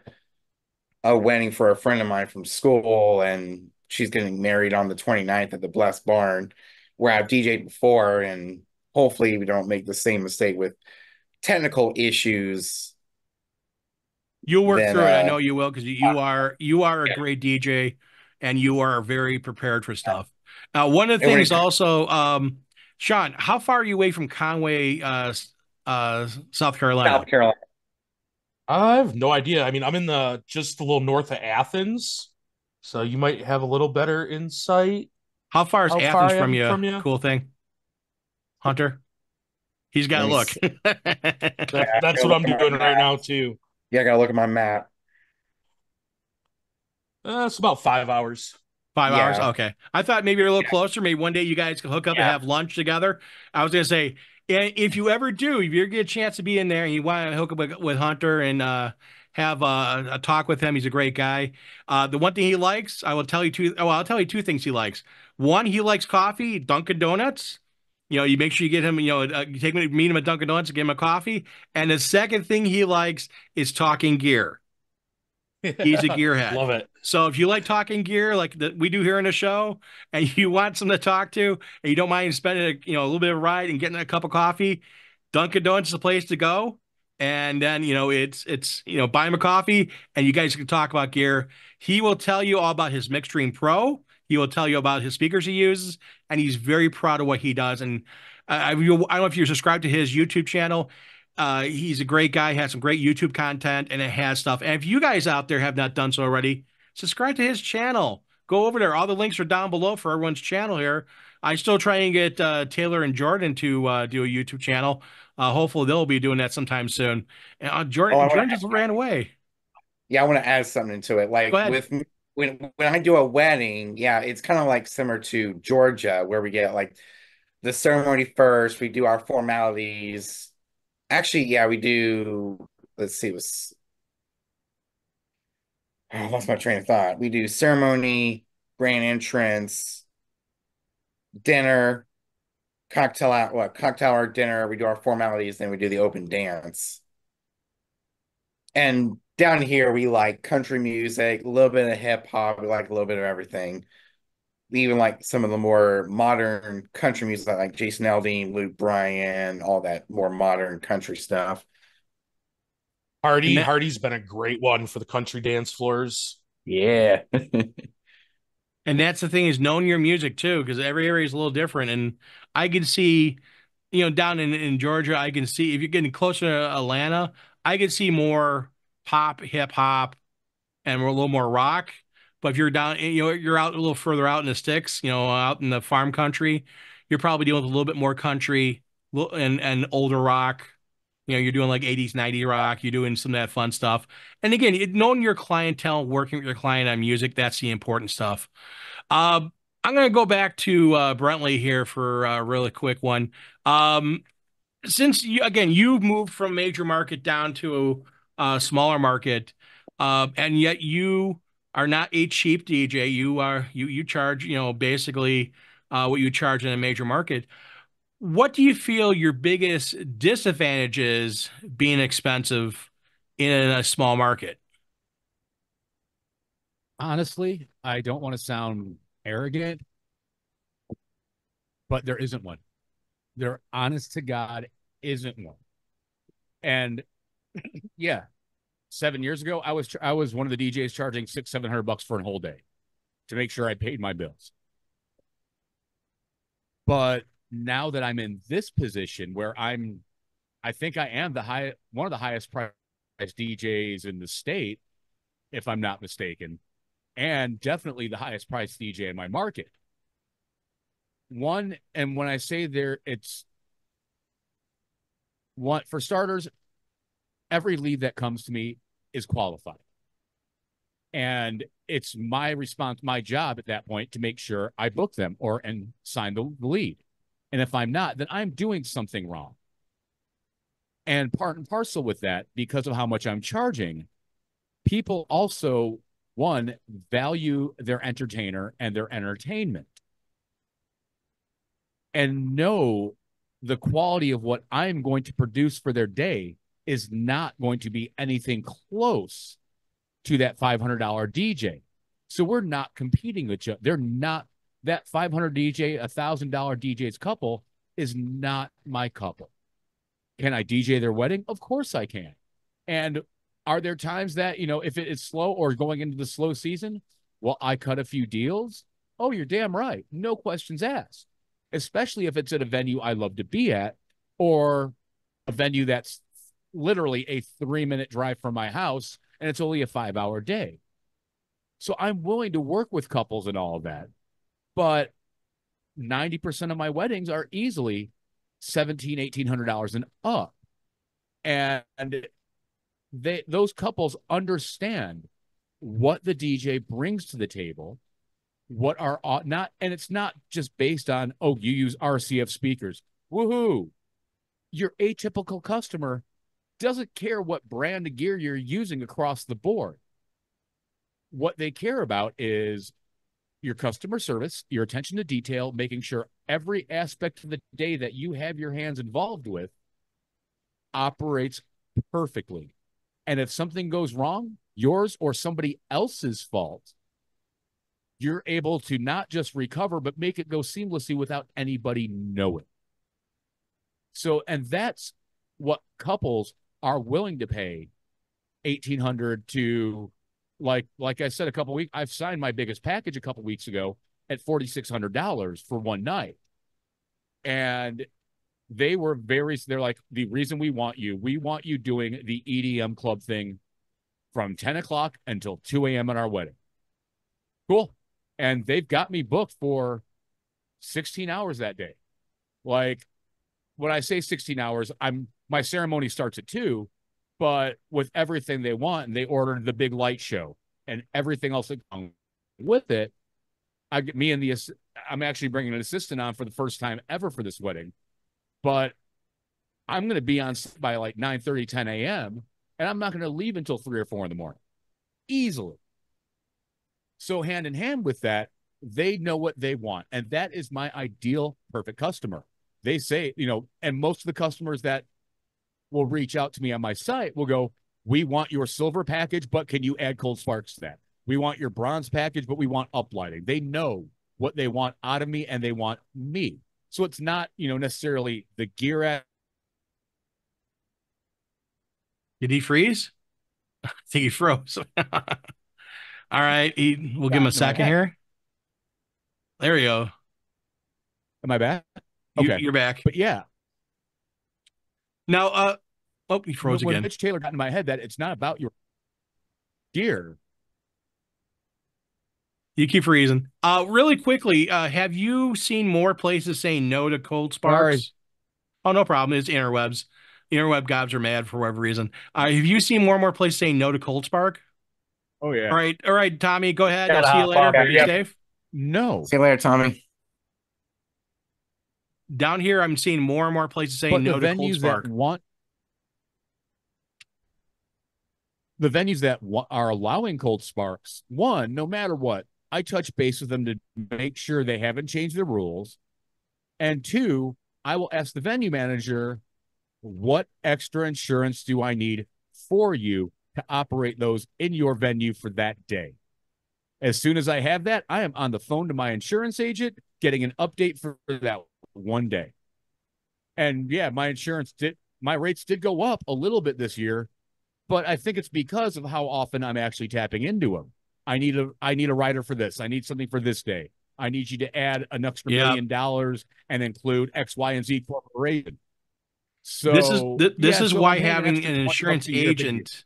a wedding for a friend of mine from school, and she's getting married on the 29th at the Blessed Barn, where I've DJed before, and hopefully we don't make the same mistake with technical issues. You'll work Then, through it. I uh, know you will because you are you are a great DJ and you are very prepared for stuff. Now, one of the things it- also, um, Sean, how far are you away from Conway, uh, uh, South Carolina? South Carolina. I have no idea. I mean, I'm in the just a little north of Athens, so you might have a little better insight. How far is How Athens I from you? from you? Cool thing, Hunter. He's got to Let look. [laughs] That, that's what I'm doing right now too. Yeah, I gotta look at my map. Uh, it's about five hours. Five Yeah. hours. Okay. I thought maybe you're a little closer. Maybe one day you guys could hook up and have lunch together. I was gonna say, if you ever do, if you get a chance to be in there and you want to hook up with, with Hunter and uh, have a, a talk with him, he's a great guy. Uh, the one thing he likes, I will tell you two. Oh, I'll tell you two things he likes. One, he likes coffee, Dunkin' Donuts. You know, you make sure you get him. You know, uh, you take him meet him at Dunkin' Donuts and give him a coffee. And the second thing he likes is talking gear. He's a [laughs] gearhead. Love it. So if you like talking gear like that we do here in the show, and [laughs] you want someone to talk to, and you don't mind spending a, you know a little bit of a ride and getting a cup of coffee, Dunkin' Donuts is the place to go. And then you know it's it's you know buy him a coffee, and you guys can talk about gear. He will tell you all about his Mixstream Pro. He will tell you about his speakers he uses, and he's very proud of what he does. And uh, I, I don't know if you're subscribed to his YouTube channel. Uh, he's a great guy, has some great YouTube content, and it has stuff. And if you guys out there have not done so already, subscribe to his channel. Go over there. All the links are down below for everyone's channel here. I still try and get uh, Taylor and Jordan to uh, do a YouTube channel. Uh, hopefully, they'll be doing that sometime soon. And uh, Jordan, Oh, Jordan just ran away. Yeah, I want to add something to it. Like with ahead. When when I do a wedding, yeah, it's kind of like similar to Georgia, where we get like the ceremony first, we do our formalities. Actually, yeah, we do. Let's see, was oh, I lost my train of thought. We do ceremony, grand entrance, dinner, cocktail out what cocktail hour dinner. We do our formalities, then we do the open dance. And down here, we like country music, a little bit of hip hop, we like a little bit of everything. We even like some of the more modern country music, like Jason Aldean, Luke Bryan, all that more modern country stuff. Hardy, And that- Hardy's been a great one for the country dance floors. Yeah. [laughs] And that's the thing is knowing your music too, because every area is a little different. And I can see, you know, down in, in Georgia, I can see if you're getting closer to Atlanta, I can see more pop, hip hop, and we're a little more rock. But if you're down, you know, you're out a little further out in the sticks, you know, out in the farm country, you're probably dealing with a little bit more country and and older rock. You know, you're doing like 80s, 90s rock, you're doing some of that fun stuff. And again, knowing your clientele, working with your client on music, that's the important stuff. Um, I'm going to go back to uh, Brettly here for a really quick one. Um, since you, again, you've moved from major market down to a smaller market, uh, and yet you are not a cheap DJ. You are you you charge you know basically uh, what you charge in a major market. What do you feel your biggest disadvantage is being expensive in a small market? honestly, I don't want to sound arrogant, but there isn't one. There, honest to God, isn't one. And yeah, seven years ago, I was I was one of the DJs charging six seven hundred bucks for a whole day to make sure I paid my bills. But now that I'm in this position where I'm, I think I am the high one of the highest priced DJs in the state, if I'm not mistaken and definitely the highest priced DJ in my market. One, and when I say there, it's one for starters, every lead that comes to me is qualified. And it's my response, my job at that point to make sure I book them or and sign the, lead. And if I'm not, then I'm doing something wrong. And part and parcel with that, because of how much I'm charging, people also one value their entertainer and their entertainment and know the quality of what I'm going to produce for their day is not going to be anything close to that $500 DJ. So we're not competing with other. They're not that 500 DJ, a thousand dollar DJ's couple is not my couple. Can I DJ their wedding? Of course I can. And are there times that, you know, if it is slow or going into the slow season, well, I cut a few deals. Oh, you're damn right. No questions asked, especially if it's at a venue I love to be at or a venue that's literally a three minute drive from my house and it's only a five hour day. So I'm willing to work with couples and all of that. But 90% of my weddings are easily 17 1800 dollars and up and they those couples understand what the dj brings to the table what are not and it's not just based on oh you use rcf speakers woohoo your atypical customer doesn't care what brand of gear you're using across the board what they care about is your customer service, your attention to detail, making sure every aspect of the day that you have your hands involved with operates perfectly. And if something goes wrong, yours or somebody else's fault, you're able to not just recover, but make it go seamlessly without anybody knowing. So, and that's what couples are willing to pay 1800 to like like I said a couple weeks, I've signed my biggest package a couple weeks ago at forty six hundred dollars for one night, and they were very. They're like the reason we want you. We want you doing the EDM club thing from ten o'clock until two a.m. at our wedding. Cool, and they've got me booked for sixteen hours that day. Like when I say sixteen hours, I'm my ceremony starts at two but with everything they want, and they ordered the big light show and everything else with it. I get me and the I'm actually bringing an assistant on for the first time ever for this wedding, but I'm going to be on by like 9 30, 10 a.m. and I'm not going to leave until three or four in the morning easily. So, hand in hand with that, they know what they want. And that is my ideal perfect customer. They say, you know, and most of the customers that will reach out to me on my site will go, We want your silver package, but can you add cold sparks to that? We want your bronze package, but we want uplighting. They know what they want out of me and they want me. So it's not, you know, necessarily the gear at. Did he freeze? [laughs] I think he froze. [laughs] All right. He, we'll give him a second here. There you go. Am I back? Okay. You, are back. But yeah. Now, uh, Oh, he froze when again. Mitch Taylor got in my head that it's not about your gear. You keep freezing. Uh, really quickly, uh, have you seen more places saying no to cold sparks? Sorry. Oh, no problem. It's interwebs. Interweb gobs are mad for whatever reason. Uh, have you seen more and more places saying no to cold spark? Oh yeah. All right, all right, Tommy. Go ahead. I'll see you later. Are you safe? No. See you later, Tommy. Down here, I'm seeing more and more places saying but no to cold spark. want the venues that are allowing cold sparks, one, no matter what, I touch base with them to make sure they haven't changed the rules. And two, I will ask the venue manager, what extra insurance do I need for you to operate those in your venue for that day? As soon as I have that, I am on the phone to my insurance agent getting an update for that one day. And yeah, my insurance did, my rates did go up a little bit this year but I think it's because of how often I'm actually tapping into them. I need a I need a rider for this. I need something for this day. I need you to add an extra million dollars and include X, Y, and Z corporation. So this is th- this yeah, is so why having an insurance agent.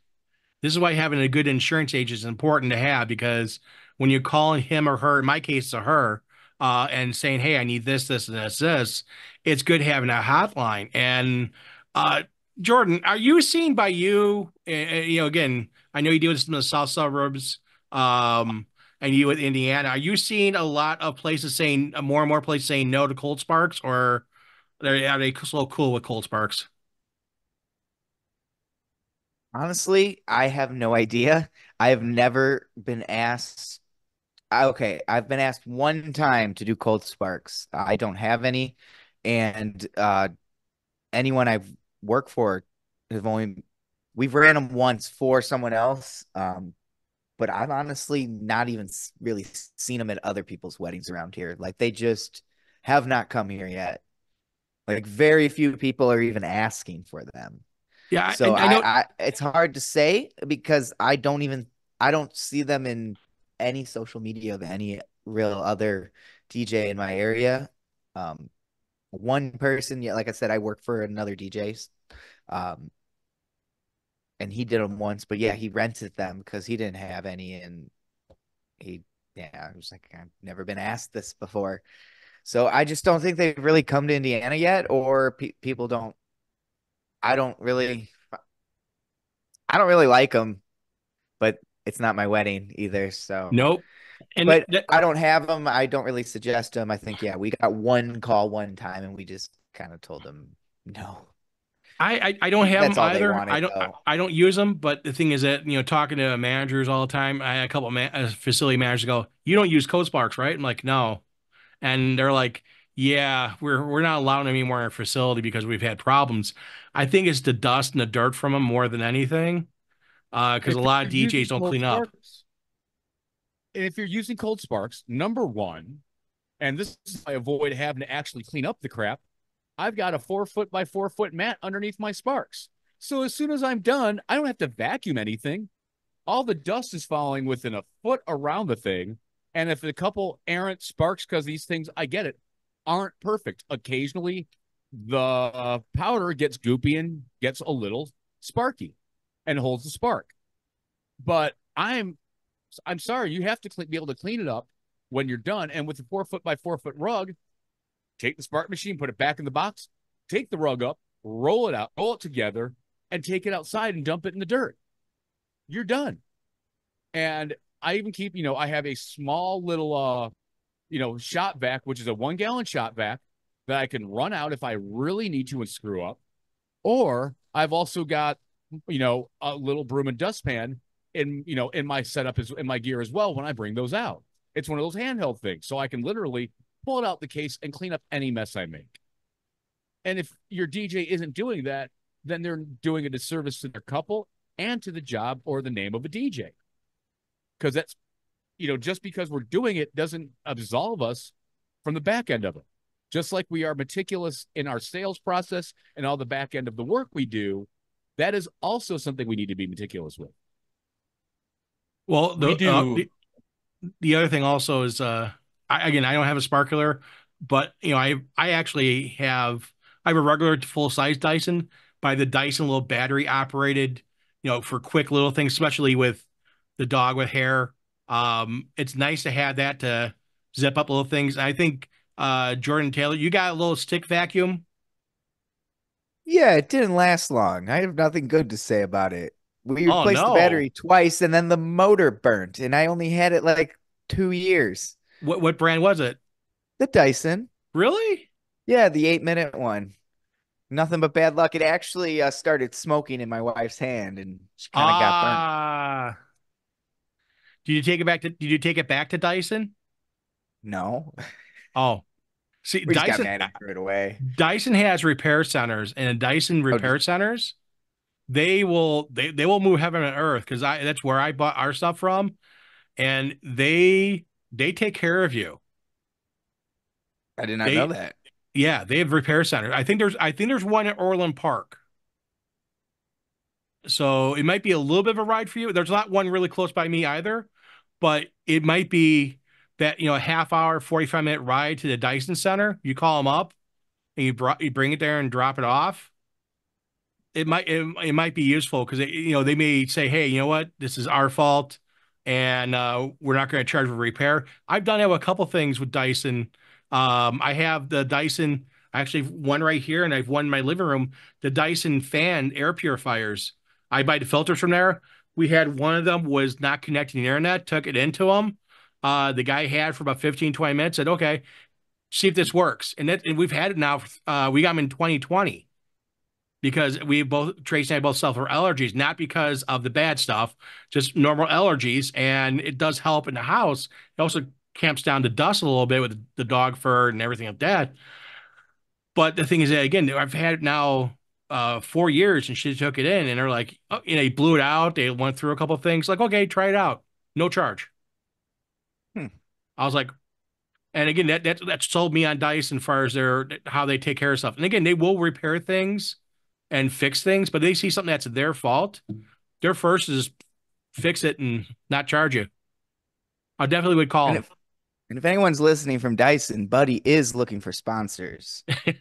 This is why having a good insurance agent is important to have because when you call him or her, in my case, a her, uh, and saying, "Hey, I need this, this, and this, this," it's good having a hotline. And uh, Jordan, are you seen by you? Uh, you know, again, I know you do this in the south suburbs, um, and you with Indiana. Are you seeing a lot of places saying uh, more and more places saying no to cold sparks, or are they, are they so cool with cold sparks? Honestly, I have no idea. I have never been asked. Okay, I've been asked one time to do cold sparks. I don't have any, and uh, anyone I've worked for have only we've ran them once for someone else. Um, but I've honestly not even really seen them at other people's weddings around here. Like they just have not come here yet. Like very few people are even asking for them. Yeah, So I, I, I. I, it's hard to say because I don't even I don't see them in any social media of any real other DJ in my area. Um, one person, yeah, like I said, I work for another DJ's, um, and he did them once, but yeah, he rented them because he didn't have any, and he, yeah, I was like, I've never been asked this before, so I just don't think they've really come to Indiana yet, or pe people don't. I don't really, I don't really like them, it's not my wedding either, so. Nope. And But that- I don't have them. I don't really suggest them. I think, yeah, we got one call one time and we just kind of told them no. I, I I don't have That's them either. I don't I, though. I don't use them. But the thing is that you know talking to managers all the time, I had a couple of ma- uh, facility managers go, "You don't use cold sparks, right?" I'm like, "No," and they're like, "Yeah, we're we're not allowing them anymore in our facility because we've had problems." I think it's the dust and the dirt from them more than anything, because If a lot of DJs don't clean up. sparks- And if you're using cold sparks, number one, and this is I avoid having to actually clean up the crap. I've got a four foot by four foot mat underneath my sparks. So as soon as I'm done, I don't have to vacuum anything. All the dust is falling within a foot around the thing. And if a couple errant sparks, because these things, I get it, aren't perfect. Occasionally, the uh, powder gets goopy and gets a little sparky and holds the spark. But I'm I'm sorry, you have to clean, be able to clean it up when you're done. And with the four foot by four foot rug, take the spark machine, put it back in the box, take the rug up, roll it out, roll it together, and take it outside and dump it in the dirt. You're done. And I even keep, you know, I have a small little uh, you know, Shop-Vac, which is a one gallon Shop-Vac that I can run out if I really need to and screw up. Or I've also got, you know, a little broom and dustpan in, you know, in my setup is in my gear as well when I bring those out. It's one of those handheld things. So I can literally pull it out the case and clean up any mess I make. And if your DJ isn't doing that, then they're doing a disservice to their couple and to the job or the name of a DJ. Because that's, you know, just because we're doing it doesn't absolve us from the back end of it. Just like we are meticulous in our sales process and all the back end of the work we do, that is also something we need to be meticulous with. Well, the, We do- uh, the, the other thing also is, uh, I, again, I don't have a sparkler, but you know, I I actually have I have a regular full size Dyson by the Dyson little battery operated, you know, for quick little things, especially with the dog with hair. Um, it's nice to have that to zip up little things. I think uh Jordan Taylor, you got a little stick vacuum. Yeah, it didn't last long. I have nothing good to say about it. We Oh, replaced no. the battery twice and then the motor burnt, and I only had it like two years. What what brand was it? The Dyson. Really? Yeah, the eight minute one. Nothing but bad luck. It actually uh, started smoking in my wife's hand and she kind of got burnt. Ah. Did you take it back to did you take it back to Dyson? No, [laughs] Oh, see, we just got Dyson. mad it away. Dyson has repair centers, and Dyson Oh, repair centers, they will they they will move heaven and earth because I that's where I bought our stuff from, and they they take care of you. I did not They- know that. Yeah, they have repair centers. I think there's I think there's one at Orland Park. So it might be a little bit of a ride for you. There's not one really close by me either, but it might be that you know a half hour, 45 minute ride to the Dyson Center. You call them up and you brought you bring it there and drop it off. It might it, it might be useful because you know they may say, hey, you know what, this is our fault, and uh, we're not going to charge for repair. I've done with a couple things with Dyson. Um, I have the Dyson, I actually one right here, and I've one in my living room. The Dyson fan air purifiers. I buy the filters from there. We had one of them was not connecting the internet, took it into them. Uh, the guy had for about 15, 20 minutes, said, okay, see if this works. And that, and we've had it now. Uh, we got them in 2020 because we both, Tracy and I both suffer allergies, not because of the bad stuff, just normal allergies. And it does help in the house. It also camps down the dust a little bit with the dog fur and everything like that. But the thing is that again, I've had it now uh four years and she took it in and they're like, oh, you know, they blew it out. They went through a couple things like, okay, try it out. no charge. I was like, and again, that that that sold me on Dyson as far as their how they take care of stuff. And again, they will repair things and fix things, but they see something that's their fault. Their first is fix it and not charge you. I definitely would call And if, and if anyone's listening from Dyson, Buddy is looking for sponsors. [laughs]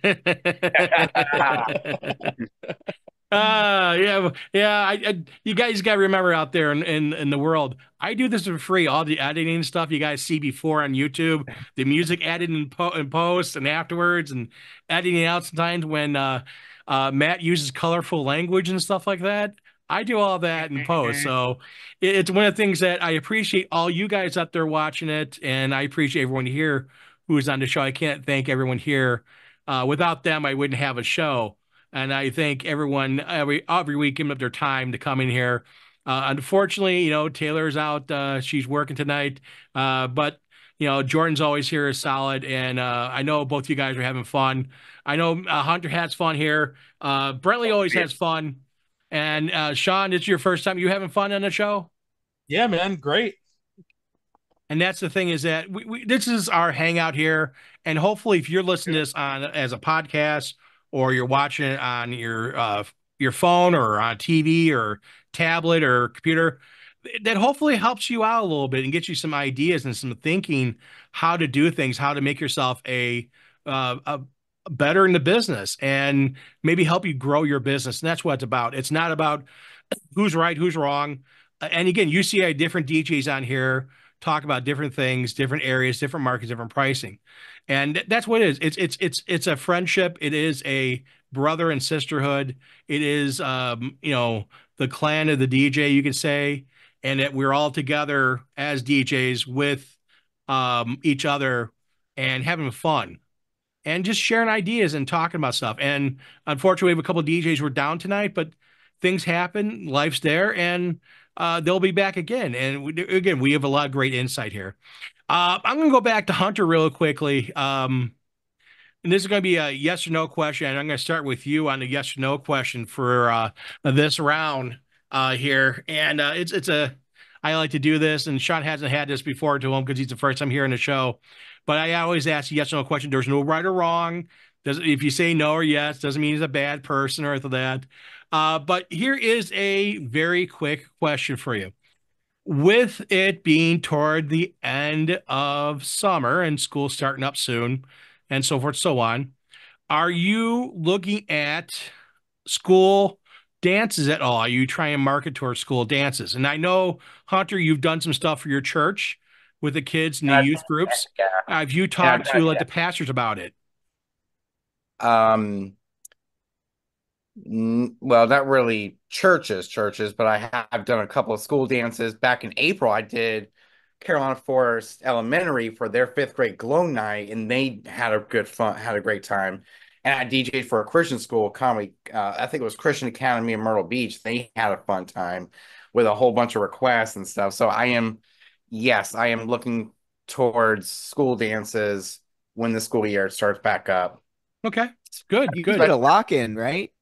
[laughs] Uh yeah, yeah. I, I you guys got to remember out there in, in in the world, I do this for free. All the editing stuff you guys see before on YouTube, the music added in, po- in post and afterwards, and editing out sometimes when uh, uh, Matt uses colorful language and stuff like that. I do all that in post, so it- it's one of the things that I appreciate all you guys out there watching it, and I appreciate everyone here who's on the show. I can't thank everyone here. Uh, without them, I wouldn't have a show. And I thank everyone every every week giving up their time to come in here. Uh, unfortunately, you know, Taylor's out. Uh, she's working tonight. Uh, but, you know, Jordan's always here is solid. And uh, I know both you guys are having fun. I know uh, Hunter has fun here. Uh, Brettly always has fun. And uh, Sean, it's your first time. You having fun on the show? Yeah, man, great. And that's the thing is that we, we this is our hangout here. And hopefully, if you're listening to this on as a podcast or you're watching it on your uh, your phone or on TV or tablet or computer, that hopefully helps you out a little bit and gets you some ideas and some thinking how to do things, how to make yourself a uh, a better in the business and maybe help you grow your business. And that's what it's about. It's not about who's right, who's wrong. And again, you see different DJs on here talk about different things, different areas, different markets, different pricing. And that's what it is. It's it's it's it's a friendship. It is a brother and sisterhood. It is um, you know, the clan of the DJ, you could say, and that we're all together as DJs with um each other and having fun and just sharing ideas and talking about stuff. And unfortunately, we have a couple DJs were down tonight, but things happen, life's there, and uh, they'll be back again. And we, again, we have a lot of great insight here. Uh, I'm going to go back to Hunter real quickly. Um, and this is going to be a yes or no question. And I'm going to start with you on the yes or no question for uh, this round uh, here. And uh, it's it's a I like to do this, and Sean hasn't had this before to him because he's the first time here in the show. But I always ask yes or no question. There's no right or wrong. Does if you say no or yes, doesn't mean he's a bad person or that. Uh, but here is a very quick question for you. With it being toward the end of summer and school starting up soon, and so forth, so on, are you looking at school dances at all? Are you trying to market towards school dances? And I know, Hunter, you've done some stuff for your church with the kids and the Uh, youth groups. Yeah. Have you talked Yeah, to like yeah. the pastors about it? Um, well, not really churches, churches, but I have done a couple of school dances. Back in April, I did Carolina Forest Elementary for their fifth grade glow night, and they had a good fun, had a great time. And I DJ'd for a Christian school, comedy. Uh, I think it was Christian Academy in Myrtle Beach. They had a fun time with a whole bunch of requests and stuff. So I am, yes, I am looking towards school dances when the school year starts back up. Okay, It's good, You good. did a lock in, right?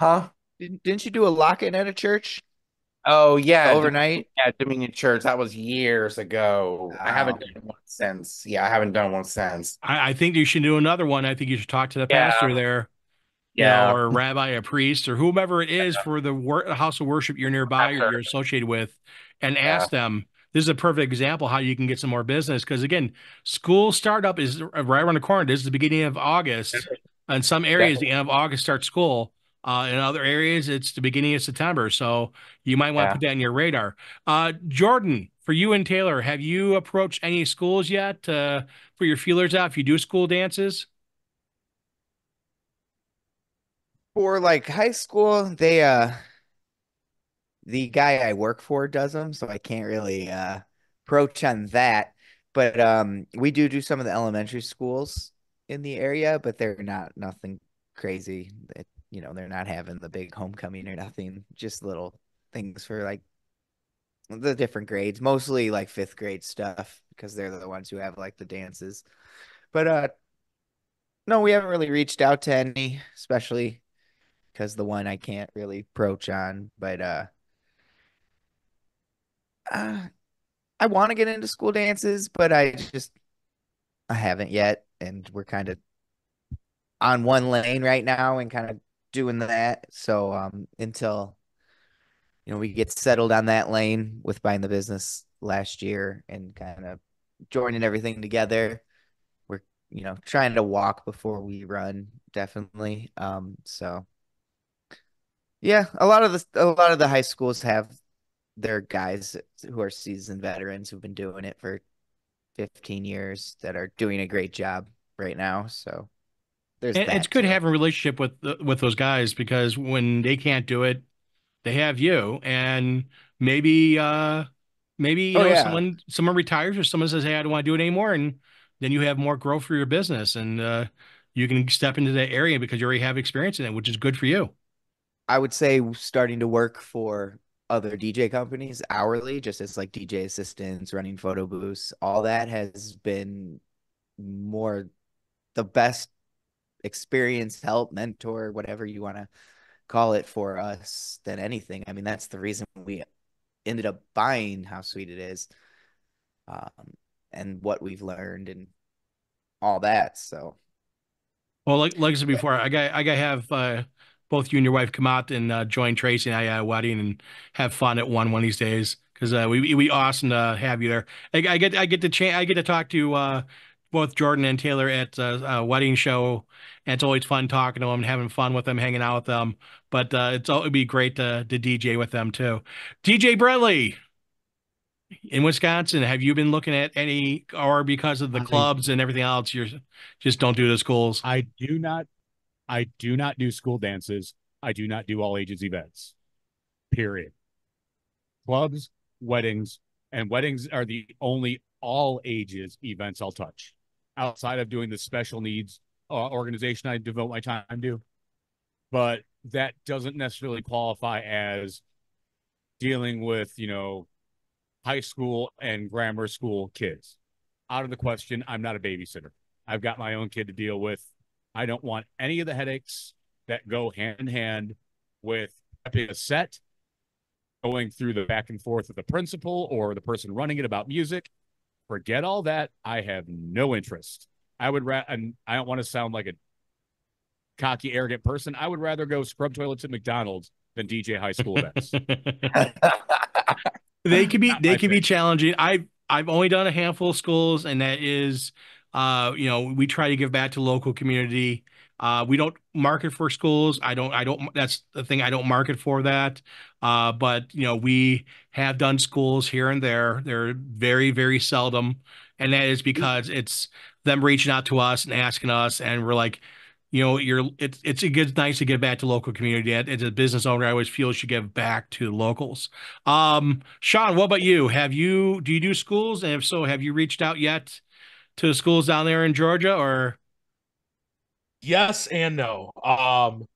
Huh? Didn't, didn't you do a lock in at a church Oh yeah, overnight? at Dominion Church. That was years ago. I haven't done one since. Yeah, I haven't done one since. I, I think you should do another one. I think you should talk to the Yeah. pastor there, you Yeah. know, or a rabbi, a priest, or whomever it is for the wor- house of worship you're nearby or you're associated with, and ask them. This is a perfect example how you can get some more business because again, school startup is right around the corner. This is the beginning of August. In some areas, the end of August starts school. Uh, in other areas, it's the beginning of September. So you might want to Yeah. put that on your radar. Uh, Jordan, for you and Taylor, have you approached any schools yet uh, for your feelers out if you do school dances? For like high school, they uh the guy I work for does them, so I can't really uh approach on that. But um we do do some of the elementary schools in the area, but they're not nothing crazy. That you know, they're not having the big homecoming or nothing, just little things for like the different grades, mostly like fifth grade stuff because they're the ones who have like the dances. But uh no, we haven't really reached out to any, especially because the one I can't really approach on. But uh, uh I want to get into school dances, but I just I haven't yet, and we're kind of on one lane right now and kind of doing that. So um, until you know we get settled on that lane with buying the business last year and kind of joining everything together, we're you know trying to walk before we run, definitely. Um, so yeah, a lot of the a lot of the high schools have their guys who are seasoned veterans who've been doing it for 15 years that are doing a great job right now. So there's And it's good too. having a relationship with the- with those guys because when they can't do it, they have you, and maybe uh maybe you Oh, know yeah. someone someone retires or someone says, "Hey, I don't want to do it anymore," and then you have more growth for your business, and uh you can step into that area because you already have experience in it, which is good for you. I would say starting to work for other DJ companies hourly, just as like DJ assistants, running photo booths, all that has been more the best experience, help, mentor, whatever you want to call it for us than anything. I mean, that's the reason we ended up buying how sweet it is. Um, and what we've learned and all that. So Well, like like I said before, I got I got to have uh, both you and your wife come out and uh, join Tracy and I at a wedding and have fun at one one of these days because uh, we we awesome to have you there. I, I get I get to cha- I get to talk to uh, both Jordan and Taylor at uh, a wedding show, and it's always fun talking to them and having fun with them, hanging out with them. But uh, it's it'd be great to to DJ with them too. DJ Brettly. In Wisconsin, have you been looking at any, or because of the clubs and everything else, you're just don't do the schools? I do not I do not do school dances. I do not do all ages events. Period. Clubs, weddings, and weddings are the only all ages events I'll touch. Outside of doing the special needs uh, organization I devote my time to. But that doesn't necessarily qualify as dealing with, you know, high school and grammar school kids. Out of the question, I'm not a babysitter. I've got my own kid to deal with. I don't want any of the headaches that go hand in hand with prepping a set, going through the back and forth with the principal or the person running it about music. Forget all that. I have no interest. I would rather, and I don't want to sound like a cocky, arrogant person. I would rather go scrub toilets at McDonald's than DJ high school events. [laughs] they could be Not they could be challenging. I've I've only done a handful of schools, and that is, uh, you know, we try to give back to local community. Uh, we don't market for schools. I don't. I don't. That's the thing. I don't market for that. Uh, but you know, we have done schools here and there. They're very very seldom, and that is because it's them reaching out to us and asking us, and we're like, you know, you're it's it's it's nice to give back to local community. As a business owner, I always feel should give back to locals. Um, Sean, what about you? Have you do you do schools? And if so, have you reached out yet to schools down there in Georgia or Yes and no. Um,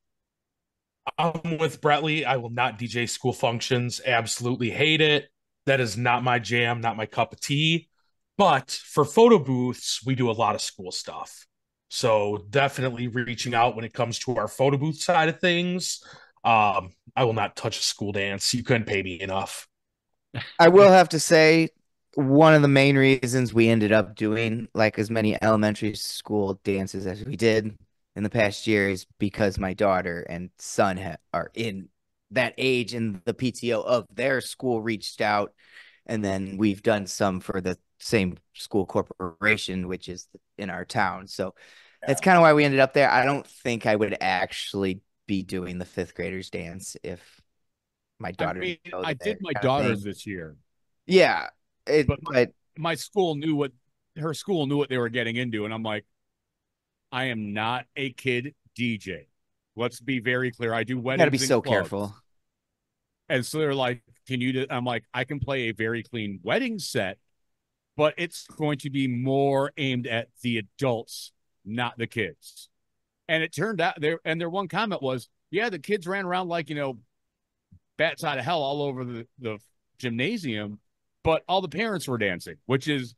I'm with Brettly. I will not DJ school functions. Absolutely hate it. That is not my jam, not my cup of tea. But for photo booths, we do a lot of school stuff. So definitely reaching out when it comes to our photo booth side of things. Um, I will not touch a school dance. You couldn't pay me enough. I will have to say one of the main reasons we ended up doing like as many elementary school dances as we did in the past year is because my daughter and son ha- are in that age and the PTO of their school reached out and then we've done some for the same school corporation which is in our town. So that's kind of why we ended up there. I don't think I would actually be doing the fifth graders dance if my I daughter mean, I did my daughter's this year. Yeah, it, But but my school knew what her school knew what they were getting into, and I'm like, I am not a kid DJ. Let's be very clear. I do weddings. got to be so clubs. careful. And so they're like, "Can you?" Do-? I'm like, "I can play a very clean wedding set, but it's going to be more aimed at the adults, not the kids." And it turned out there, and their one comment was, "Yeah, the kids ran around like you know, bats out of hell all over the the gymnasium, but all the parents were dancing, which is,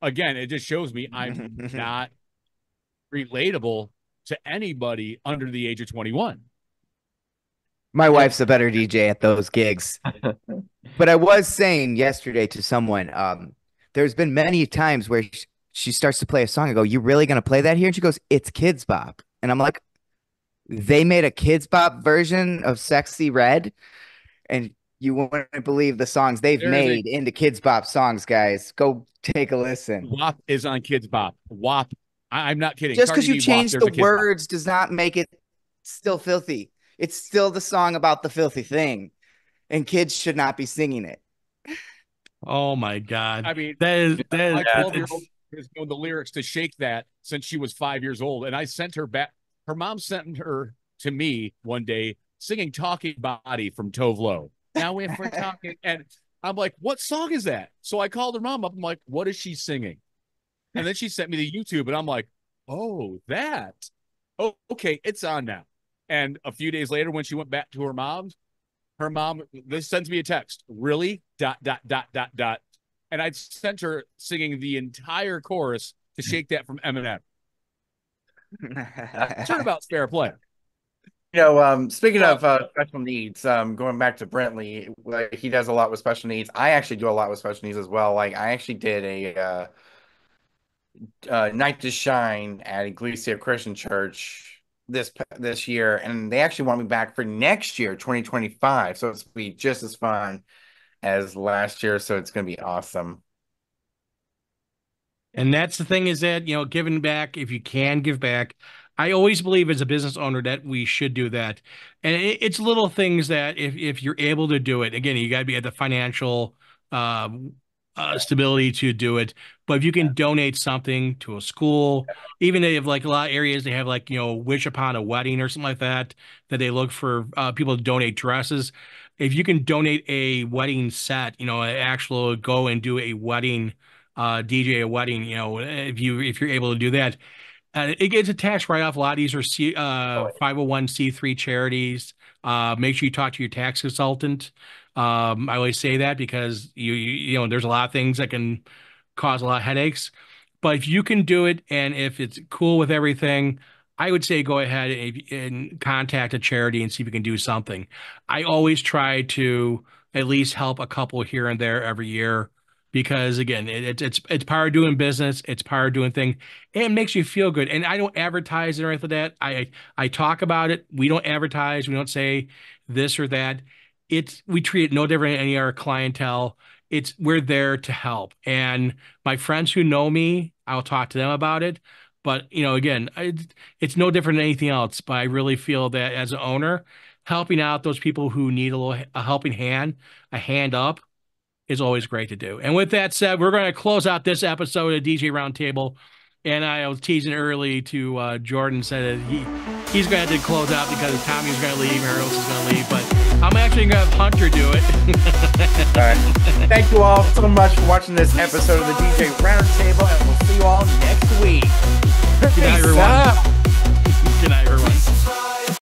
again, it just shows me I'm [laughs] not relatable to anybody under the age of 21." My wife's a better DJ at those gigs. [laughs] But I was saying yesterday to someone, um, there's been many times where sh- she starts to play a song. I go, "You really gonna play that here?" And she goes, "It's Kidz Bop," and I'm like, "They made a Kidz Bop version of Sexyy Red," and you wouldn't believe the songs they've There is a- made into Kidz Bop songs, guys. Go take a listen. WAP is on Kidz Bop. WAP. I- I'm not kidding. Just because you B change the Kidz Bop. words does not make it still filthy. It's still the song about the filthy thing, and kids should not be singing it. Oh my god. I mean, That is that my is Yeah, 12 year old has known the lyrics to shake that since she was five years old. And I sent her back. Her mom sent her to me one day singing Talking Body from Tove Lo. Now, if we're talking, and I'm like, what song is that? So I called her mom up. I'm like, what is she singing? And then she sent me the YouTube, and I'm like, oh, that. Oh, okay, it's on now. And a few days later, when she went back to her mom's, her mom this sends me a text. Really? Dot dot dot dot dot. And I sent her singing the entire chorus to shake that from Eminem. [laughs] Turnabout's fair play. You know, um, speaking of uh, special needs, um, going back to Brettly, like, he does a lot with special needs. I actually do a lot with special needs as well. Like I actually did a uh, uh, night to shine at Ecclesia Christian Church this this year, and they actually want me back for next year, 2025. So it's be just as fun as last year. So it's gonna be awesome. And that's the thing is that, you know, giving back, if you can give back, I always believe as a business owner that we should do that. And it, it's little things that if, if you're able to do it, again, you got to be at the financial um, uh, stability to do it. But if you can donate something to a school, even if like a lot of areas, they have like, you know, wish upon a wedding or something like that, that they look for uh, people to donate dresses. If you can donate a wedding set, you know, an actual go and do a wedding uh, DJ a wedding, you know, if you if you're able to do that, uh, it gets a tax write off. A lot of these are C, uh, 501c3 charities. Uh, make sure you talk to your tax consultant. Um, I always say that because you, you you know there's a lot of things that can cause a lot of headaches. But if you can do it and if it's cool with everything, I would say go ahead and, and contact a charity and see if you can do something. I always try to at least help a couple here and there every year because again, it, it's it's of doing business, it's part of doing thing. It makes you feel good. And I don't advertise or anything like that. I I talk about it. We don't advertise. We don't say this or that. It's we treat it no different than any of our clientele. It's we're there to help. And my friends who know me, I'll talk to them about it. But you know, again, it's, no different than anything else. But I really feel that as an owner, helping out those people who need a little a helping hand, a hand up, is always great to do. And with that said, we're going to close out this episode of DJ Roundtable. And I was teasing early to uh, Jordan said that he he's going to close out because Tommy's going to leave, Harold is going to leave, but I'm actually going to have Hunter do it. [laughs] All right. Thank you all so much for watching this episode of the DJ Roundtable, and we'll see you all next week.